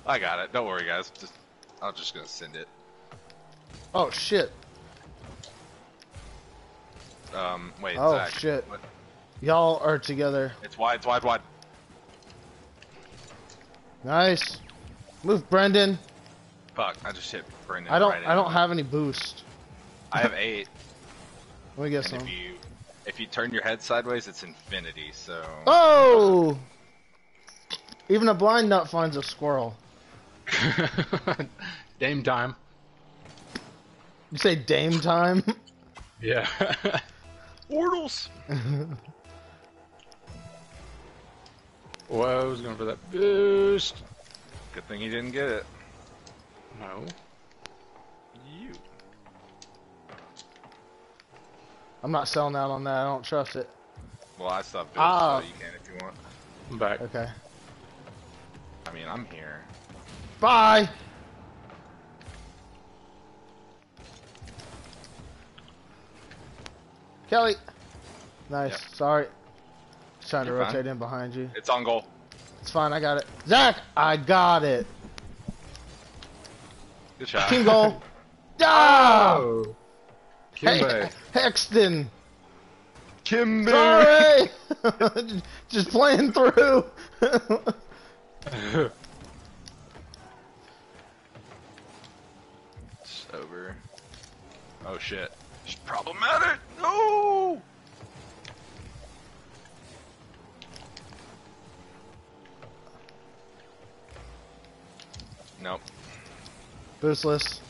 S3: I got it. Don't worry, guys. Just, I'm just gonna send it.
S1: Oh shit.
S3: Um, wait,
S1: Oh,
S3: Zach.
S1: shit. Y'all are together.
S3: It's wide, it's wide, wide.
S1: Nice. Move, Brendan.
S3: Fuck! I just hit Brendan.
S1: I don't.
S3: right
S1: I don't have any boost.
S3: I have eight, [LAUGHS]
S1: Let me get
S3: and
S1: some.
S3: if you if you turn your head sideways, it's infinity. So.
S1: Oh! Even a blind nut finds a squirrel. [LAUGHS]
S2: Dame time.
S1: You say Dame time? [LAUGHS]
S2: Yeah. [LAUGHS]
S3: Ortles.
S2: Whoa, I was going for that boost.
S3: Good thing he didn't get it.
S2: No.
S3: You.
S1: I'm not selling out on that. I don't trust it.
S3: Well, I stopped boost,
S1: Ah.
S3: so you can if you want.
S2: I'm back.
S1: Okay.
S3: I mean, I'm here.
S1: Bye! Kelly! Nice.
S3: Yep.
S1: Sorry. Just trying to
S3: You're fine.
S1: rotate in behind you.
S3: It's on goal.
S1: It's fine. I got it. Zach! I got it.
S3: Good shot.
S1: Team goal. [LAUGHS] Ah!
S2: Oh.
S1: Hey, Hexton!
S3: Kimber.
S1: Sorry! [LAUGHS] Just playing through. [LAUGHS]
S3: It's over. Oh shit. It's problematic. No. Nope.
S1: Boostless.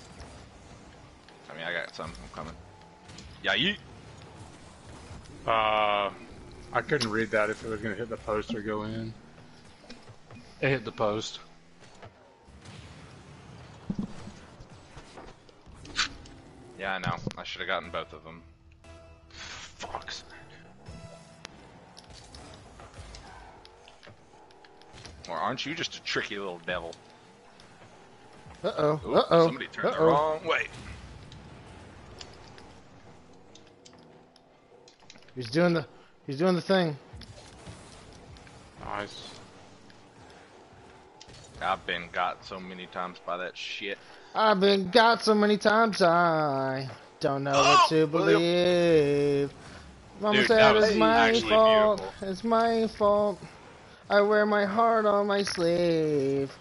S3: I mean, I got some. I'm coming. Yeah, you.
S2: Uh, I couldn't read that if it was going to hit the post or go in. It hit the post.
S3: Yeah, I know. I should have gotten both of them. Fucks. Or aren't you just a tricky little devil?
S1: Uh oh.
S3: Ooh,
S1: Uh oh.
S3: Somebody turned
S1: Uh
S3: the
S1: oh.
S3: wrong way.
S1: He's doing the. He's doing the thing.
S2: Nice.
S3: I've been got so many times by that shit.
S1: I've been got so many times I don't know what to [GASPS]
S3: William.
S1: believe. Mama
S3: Dude,
S1: said
S3: that
S1: it's my fault.
S3: beautiful.
S1: It's my fault. I wear my heart on my sleeve.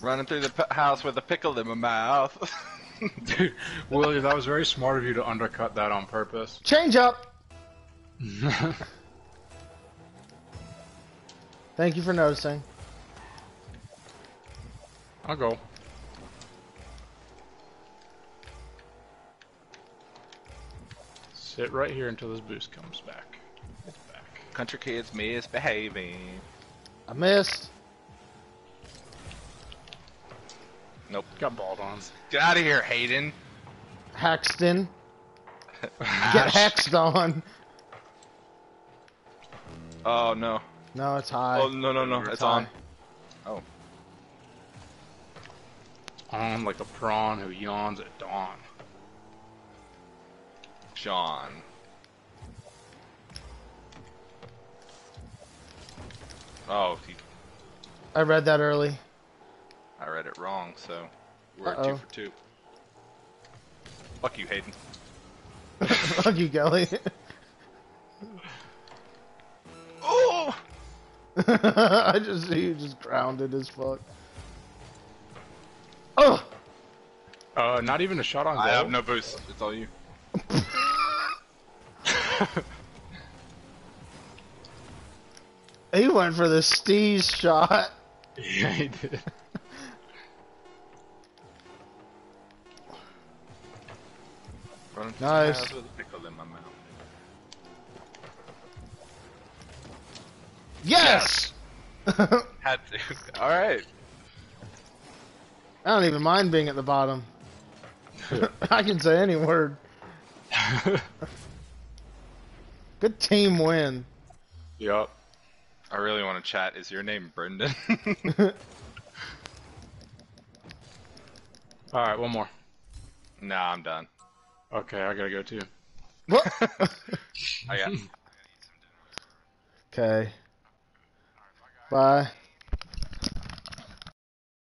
S3: Running through the p- house with a pickle in my mouth. [LAUGHS]
S2: Dude, Willie, that was very smart of you to undercut that on purpose.
S1: Change up. [LAUGHS] Thank you for noticing.
S2: I'll go. Sit right here until this boost comes back. It's back.
S3: Country kids misbehaving.
S1: I missed.
S3: Nope.
S2: Got balled on.
S3: Get out of here, Hayden.
S1: Haxton. [LAUGHS] Get
S2: Ash.
S1: hexed on.
S3: Oh no.
S1: No, it's high.
S3: Oh no no no. It's on.
S1: Oh.
S2: On like a prawn who yawns at dawn.
S3: Sean. Oh, he,
S1: I read that early.
S3: I read it wrong, so we're at
S1: Uh-oh.
S3: two for two. Fuck you, Hayden. [LAUGHS]
S1: Fuck you, Kelly. [LAUGHS] [LAUGHS] I just see you just grounded as fuck. Oh!
S2: Uh, not even a shot on goal.
S3: I have no boost. It's all you. [LAUGHS]
S1: He went for the Steez shot.
S2: yeah, he did.
S3: Running through
S1: Nice.
S3: Some ass with a pickle in my mouth.
S1: Yes! [LAUGHS]
S3: Had to. All right.
S1: I don't even mind being at the bottom. [LAUGHS] I can say any word. [LAUGHS] Good team win.
S2: Yup.
S3: I really want to chat. Is your name Brendan?
S2: All right, one more.
S3: nah, I'm done.
S2: Okay, I gotta go too.
S1: What?
S3: I got.
S1: okay. Bye.